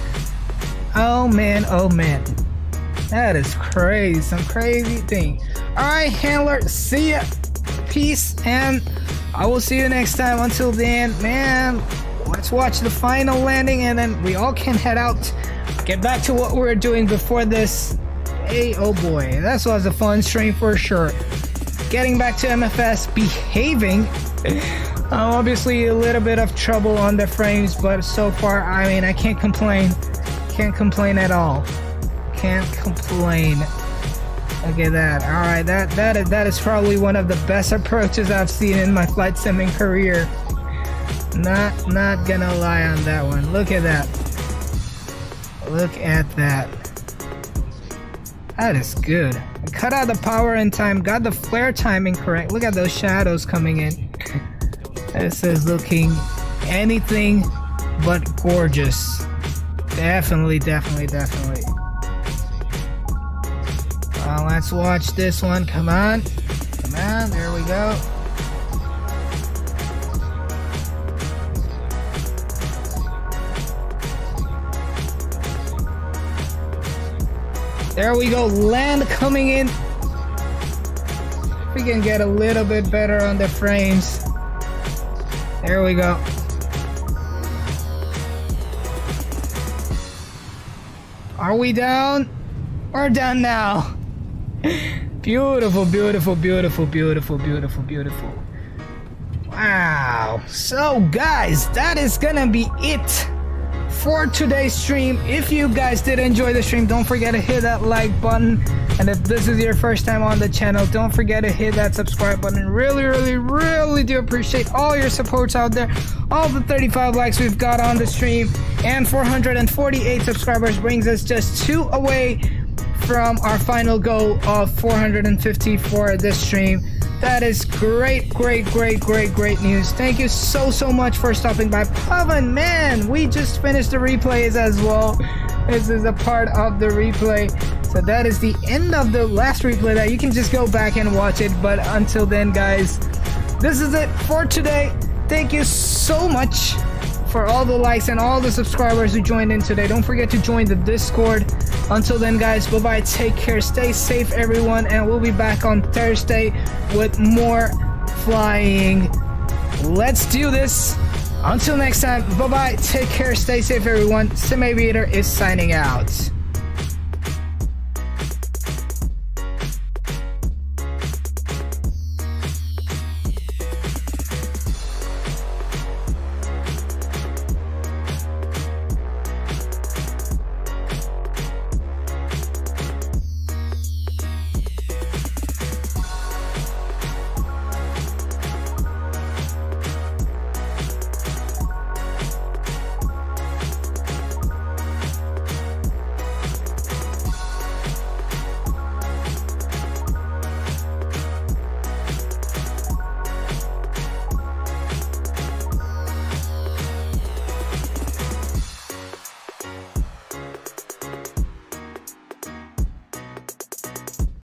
Oh man, oh man. That is crazy. Some crazy thing. Alright, handler. See ya. Peace. And I will see you next time. Until then, man, let's watch the final landing and then we all can head out get back to what we were doing before this. Hey, oh boy, that was a fun stream for sure. Getting back to MFS, behaving. uh, (laughs) obviously, a little bit of trouble on the frames, but so far, I mean, I can't complain. Can't complain at all. Can't complain. Look at that. All right, that that is that is probably one of the best approaches I've seen in my flight simming career. Not not gonna lie on that one. Look at that. Look at that. That is good. I cut out the power in time, got the flare timing correct. Look at those shadows coming in. (laughs) This is looking anything but gorgeous. Definitely, definitely, definitely. Let's watch this one. Come on. Come on, there we go. There we go, land coming in. We can get a little bit better on the frames. There we go. Are we down? We're down now. Beautiful, beautiful, beautiful, beautiful, beautiful, beautiful. Wow. So guys, that is gonna be it for today's stream. If you guys did enjoy the stream, don't forget to hit that like button. And if this is your first time on the channel, don't forget to hit that subscribe button. Really, really, really do appreciate all your supports out there. All the 35 likes we've got on the stream and 448 subscribers brings us just two away from our final goal of 450 for this stream. That is great, great, great, great, great news. Thank you so, so much for stopping by. Pavan, man, we just finished the replays as well. This is a part of the replay. So that is the end of the last replay that you can just go back and watch it. But until then, guys, this is it for today. Thank you so much for all the likes and all the subscribers who joined in today. Don't forget to join the Discord. Until then, guys, bye bye. Take care. Stay safe, everyone. And we'll be back on Thursday with more flying. Let's do this. Until next time, bye bye. Take care. Stay safe, everyone. Sim Aviator is signing out.